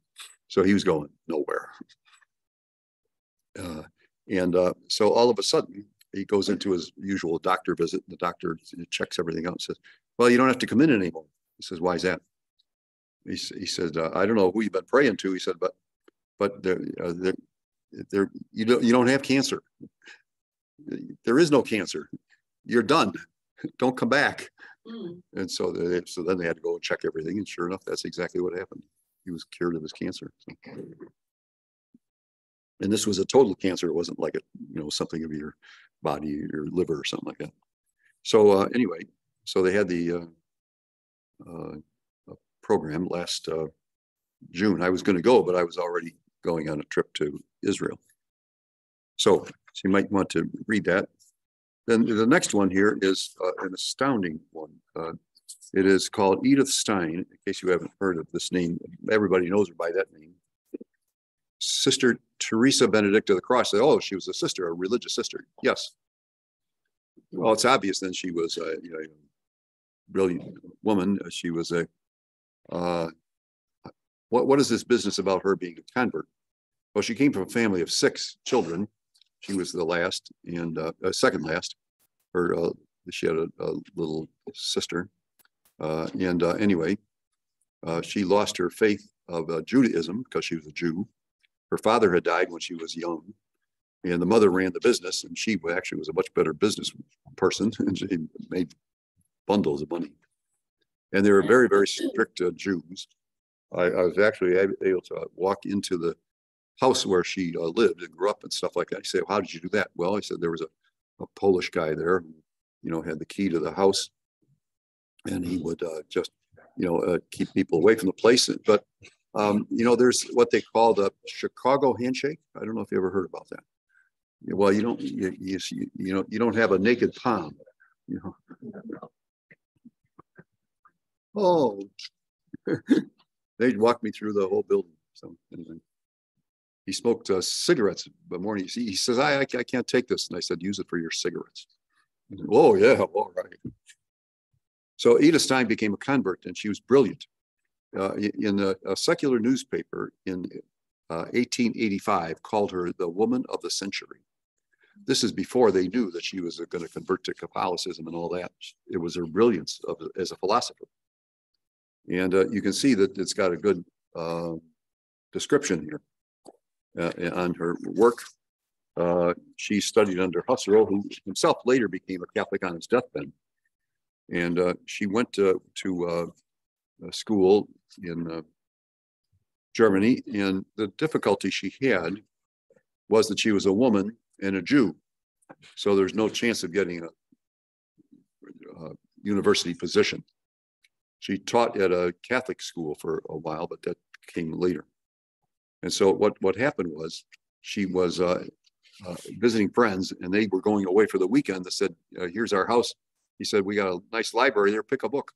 So he was going nowhere. Uh, and, uh, so all of a sudden he goes into his usual doctor visit. The doctor checks everything out and says, well, you don't have to come in anymore. He says, why is that? He, he said, uh, I don't know who you've been praying to. He said, but, but there, there, there, you don't, you don't have cancer. There is no cancer. You're done. Don't come back. Mm, And so they, so then they had to go and check everything. And sure enough, that's exactly what happened. He was cured of his cancer. so. And this was a total cancer. It wasn't like a, you know, something of your body, your liver or something like that. So uh, anyway, so they had the uh, uh, program last uh, June. I was going to go, but I was already going on a trip to Israel. So, so you might want to read that. Then the next one here is uh, an astounding one. Uh, It is called Edith Stein, in case you haven't heard of this name. Everybody knows her by that name. Sister Teresa Benedict of the Cross. Oh, she was a sister, a religious sister. Yes. Well, it's obvious then she was a, you know, brilliant woman. She was a, uh, what, what is this business about her being a convert? Well, she came from a family of six children. She was the last and, uh, uh, second last. Her, uh, she had a, a little sister. Uh, and, anyway, she lost her faith of Judaism because she was a Jew. Her father had died when she was young. And the mother ran the business and she actually was a much better business person and she made bundles of money. And they were very, very strict Jews. I, I was actually able to walk into the house where she uh, lived and grew up and stuff like that. I say, how did you do that? Well, I said, there was a, a Polish guy there, who, you know, had the key to the house. And he would uh, just, you know, uh, keep people away from the place. But, um, you know, there's what they call the Chicago handshake. I don't know if you ever heard about that. Well, you don't, you, you, you know, you don't have a naked palm, you know. Oh. They'd walk me through the whole building, so anyway. He smoked uh, cigarettes, but morning, he he says, I, I I can't take this, and I said, use it for your cigarettes. Oh, yeah, all right. So Edith Stein became a convert, and she was brilliant. Uh, in a, a secular newspaper in uh, eighteen eighty-five called her the woman of the century. This is before they knew that she was going to convert to Catholicism and all that. It was her brilliance of, as a philosopher. And uh, you can see that it's got a good um, description here uh, on her work. Uh, she studied under Husserl, who himself later became a Catholic on his deathbed. And uh, she went to, to uh, school in uh, Germany, and the difficulty she had was that she was a woman and a Jew. So there's no chance of getting a, a university position. She taught at a Catholic school for a while, but that came later. And so what, what happened was she was uh, uh, visiting friends and they were going away for the weekend. They said, uh, here's our house. He said, we got a nice library there, pick a book.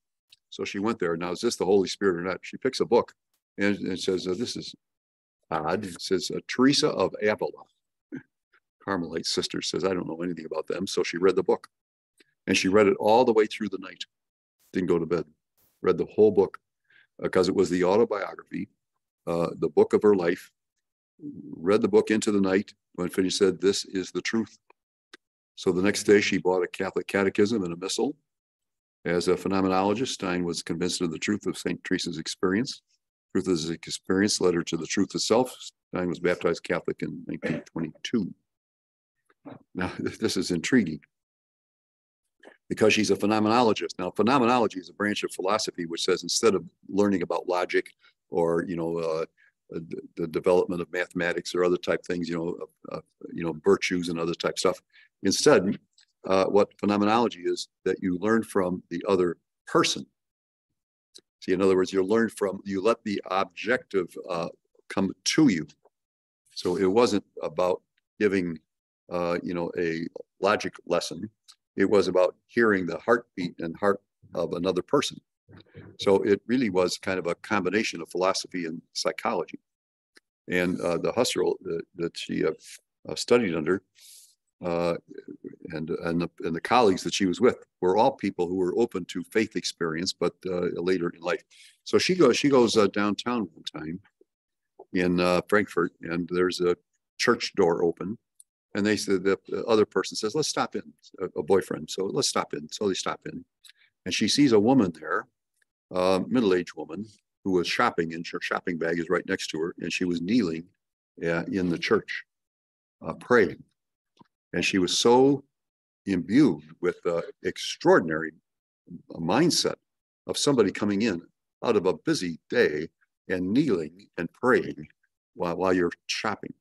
So she went there. Now, is this the Holy Spirit or not? She picks a book and says, uh, this is odd. It says uh, Teresa of Avila. Carmelite sister says, I don't know anything about them. So she read the book and she read it all the way through the night. Didn't go to bed, read the whole book because it was the autobiography, uh, the book of her life. Read the book into the night. When finished, said, This is the truth. So the next day, she bought a Catholic catechism and a missal. As a phenomenologist, Stein was convinced of the truth of St. Teresa's experience. Truth of his experience led her to the truth itself. Stein was baptized Catholic in 1922. Now, this is intriguing because she's a phenomenologist. Now, phenomenology is a branch of philosophy which says instead of learning about logic or, you know, uh, uh, the, development of mathematics or other type things, you know, uh, you know, virtues and other type stuff. Instead, uh, what phenomenology is that you learn from the other person. See, in other words, you learn from, you let the objective uh, come to you. So it wasn't about giving, uh, you know, a logic lesson. It was about hearing the heartbeat and heart of another person. So it really was kind of a combination of philosophy and psychology. And uh, the Husserl that, that she uh, uh, studied under uh, and, and, the, and the colleagues that she was with were all people who were open to faith experience, but uh, later in life. So she goes, she goes uh, downtown one time in uh, Frankfurt and there's a church door open and they said the the other person says, let's stop in, a, a boyfriend. So let's stop in. So they stop in. And she sees a woman there, a middle-aged woman who was shopping and her shopping bag is right next to her. And she was kneeling uh, in the church, uh, praying. And she was so imbued with the extraordinary mindset of somebody coming in out of a busy day and kneeling and praying while, while you're shopping.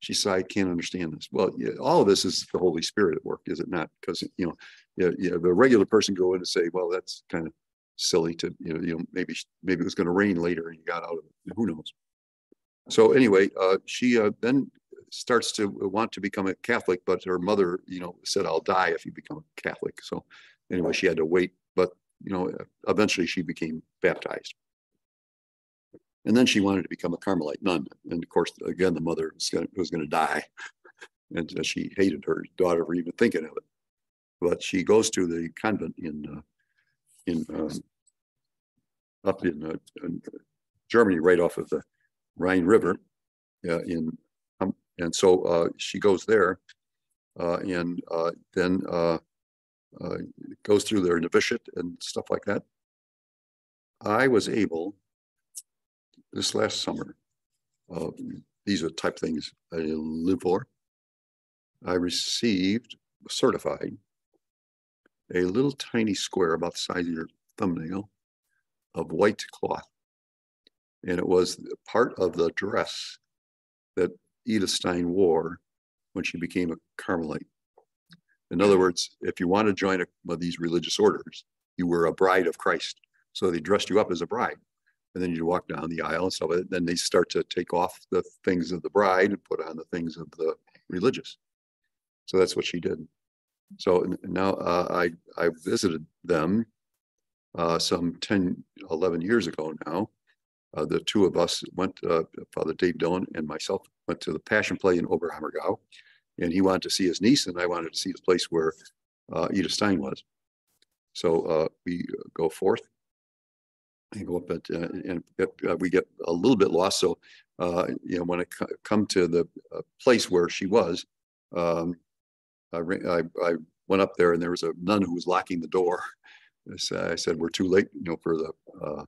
She said, I can't understand this. Well, yeah, all of this is the Holy Spirit at work, is it not? Because, you know, yeah, yeah, the regular person go in and say, well, that's kind of silly to, you know, you know, maybe, maybe it was going to rain later and you got out of it. Who knows? So anyway, uh, she uh, then starts to want to become a Catholic, but her mother, you know, said, I'll die if you become a Catholic. So anyway, she had to wait, but, you know, eventually she became baptized. And then she wanted to become a Carmelite nun. And of course, again, the mother was was gonna die. And uh, she hated her daughter for even thinking of it. But she goes to the convent in, uh, in, um, up in, uh, in Germany, right off of the Rhine River. Uh, in, um, and so, uh, she goes there. Uh, and, uh, then, uh, goes through their novitiate and stuff like that. I was able this last summer, these are type things I live for. I received certified a little tiny square about the size of your thumbnail of white cloth. And it was part of the dress that Edith Stein wore when she became a Carmelite. In other words, if you want to join a, one of these religious orders, you were a bride of Christ. So they dressed you up as a bride. And then you walk down the aisle and stuff. Then they start to take off the things of the bride and put on the things of the religious. So that's what she did. So now uh, I, I visited them uh, some 10, 11 years ago now. Uh, the two of us went, uh, Father Dave Dillon and myself went to the Passion Play in Oberammergau. And he wanted to see his niece and I wanted to see the place where uh, Edith Stein was. So uh, we go forth and go up at, and we get a little bit lost. So, uh, you know, when I come to the place where she was, um, I, I, I went up there and there was a nun who was locking the door. I said, I we're too late, you know, for the, uh,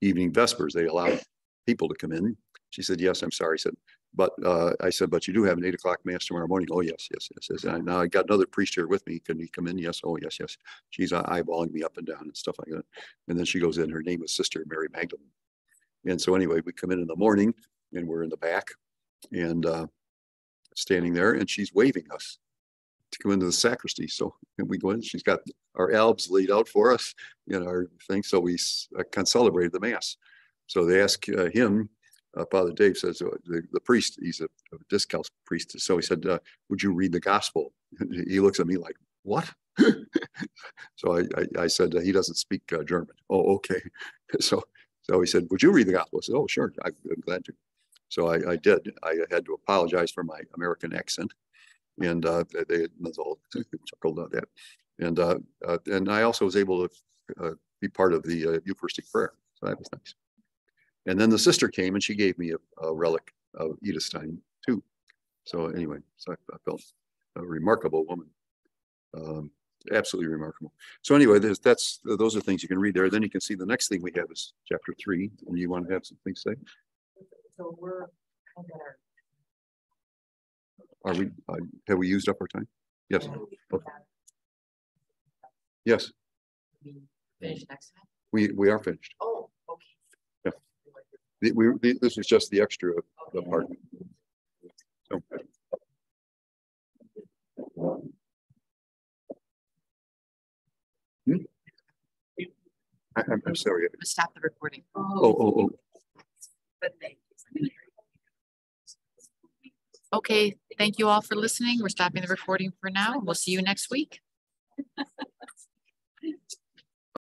evening vespers. They allow people to come in. She said, yes, I'm sorry. I said, but, uh, I said, but you do have an eight o'clock mass tomorrow morning. Oh, yes, yes, yes, yes. And now I got another priest here with me. Can he come in? Yes. Oh, yes, yes. She's uh, eyeballing me up and down and stuff like that. And then she goes in, her name is Sister Mary Magdalene. And so anyway, we come in in the morning and we're in the back and, uh, standing there and she's waving us to come into the sacristy. So and we go in, she's got our albs laid out for us, you know, our thing. So we uh, celebrated the mass. So they ask uh, him, uh, Father Dave says, uh, the, the priest, he's a, a discount priest. So he said, uh, would you read the gospel? He looks at me like, what? So I, I, I said, he doesn't speak uh, German. Oh, okay. So, so he said, would you read the gospel? I said, oh, sure. I'm glad to. So I, I did. I had to apologize for my American accent. And uh, they- all chuckled at that. And, uh, uh, and I also was able to uh, be part of the uh, Eucharistic prayer. So that was nice. And then the sister came and she gave me a, a relic of Edith Stein too. So anyway, so I, I felt a remarkable woman. Um, absolutely remarkable. So anyway, that's, those are things you can read there. Then you can see the next thing we have is chapter three. And you want to have something to say? So we're. Are we, uh, have we used up our time? Yes, Okay. yes, Finish next time? we, we are finished. Oh, okay. The- We, the- this is just the extra, the part. So, Hmm? I, I'm, I'm sorry. Stop the recording. Oh, oh, oh, Okay, thank you all for listening. We're stopping the recording for now. We'll see you next week.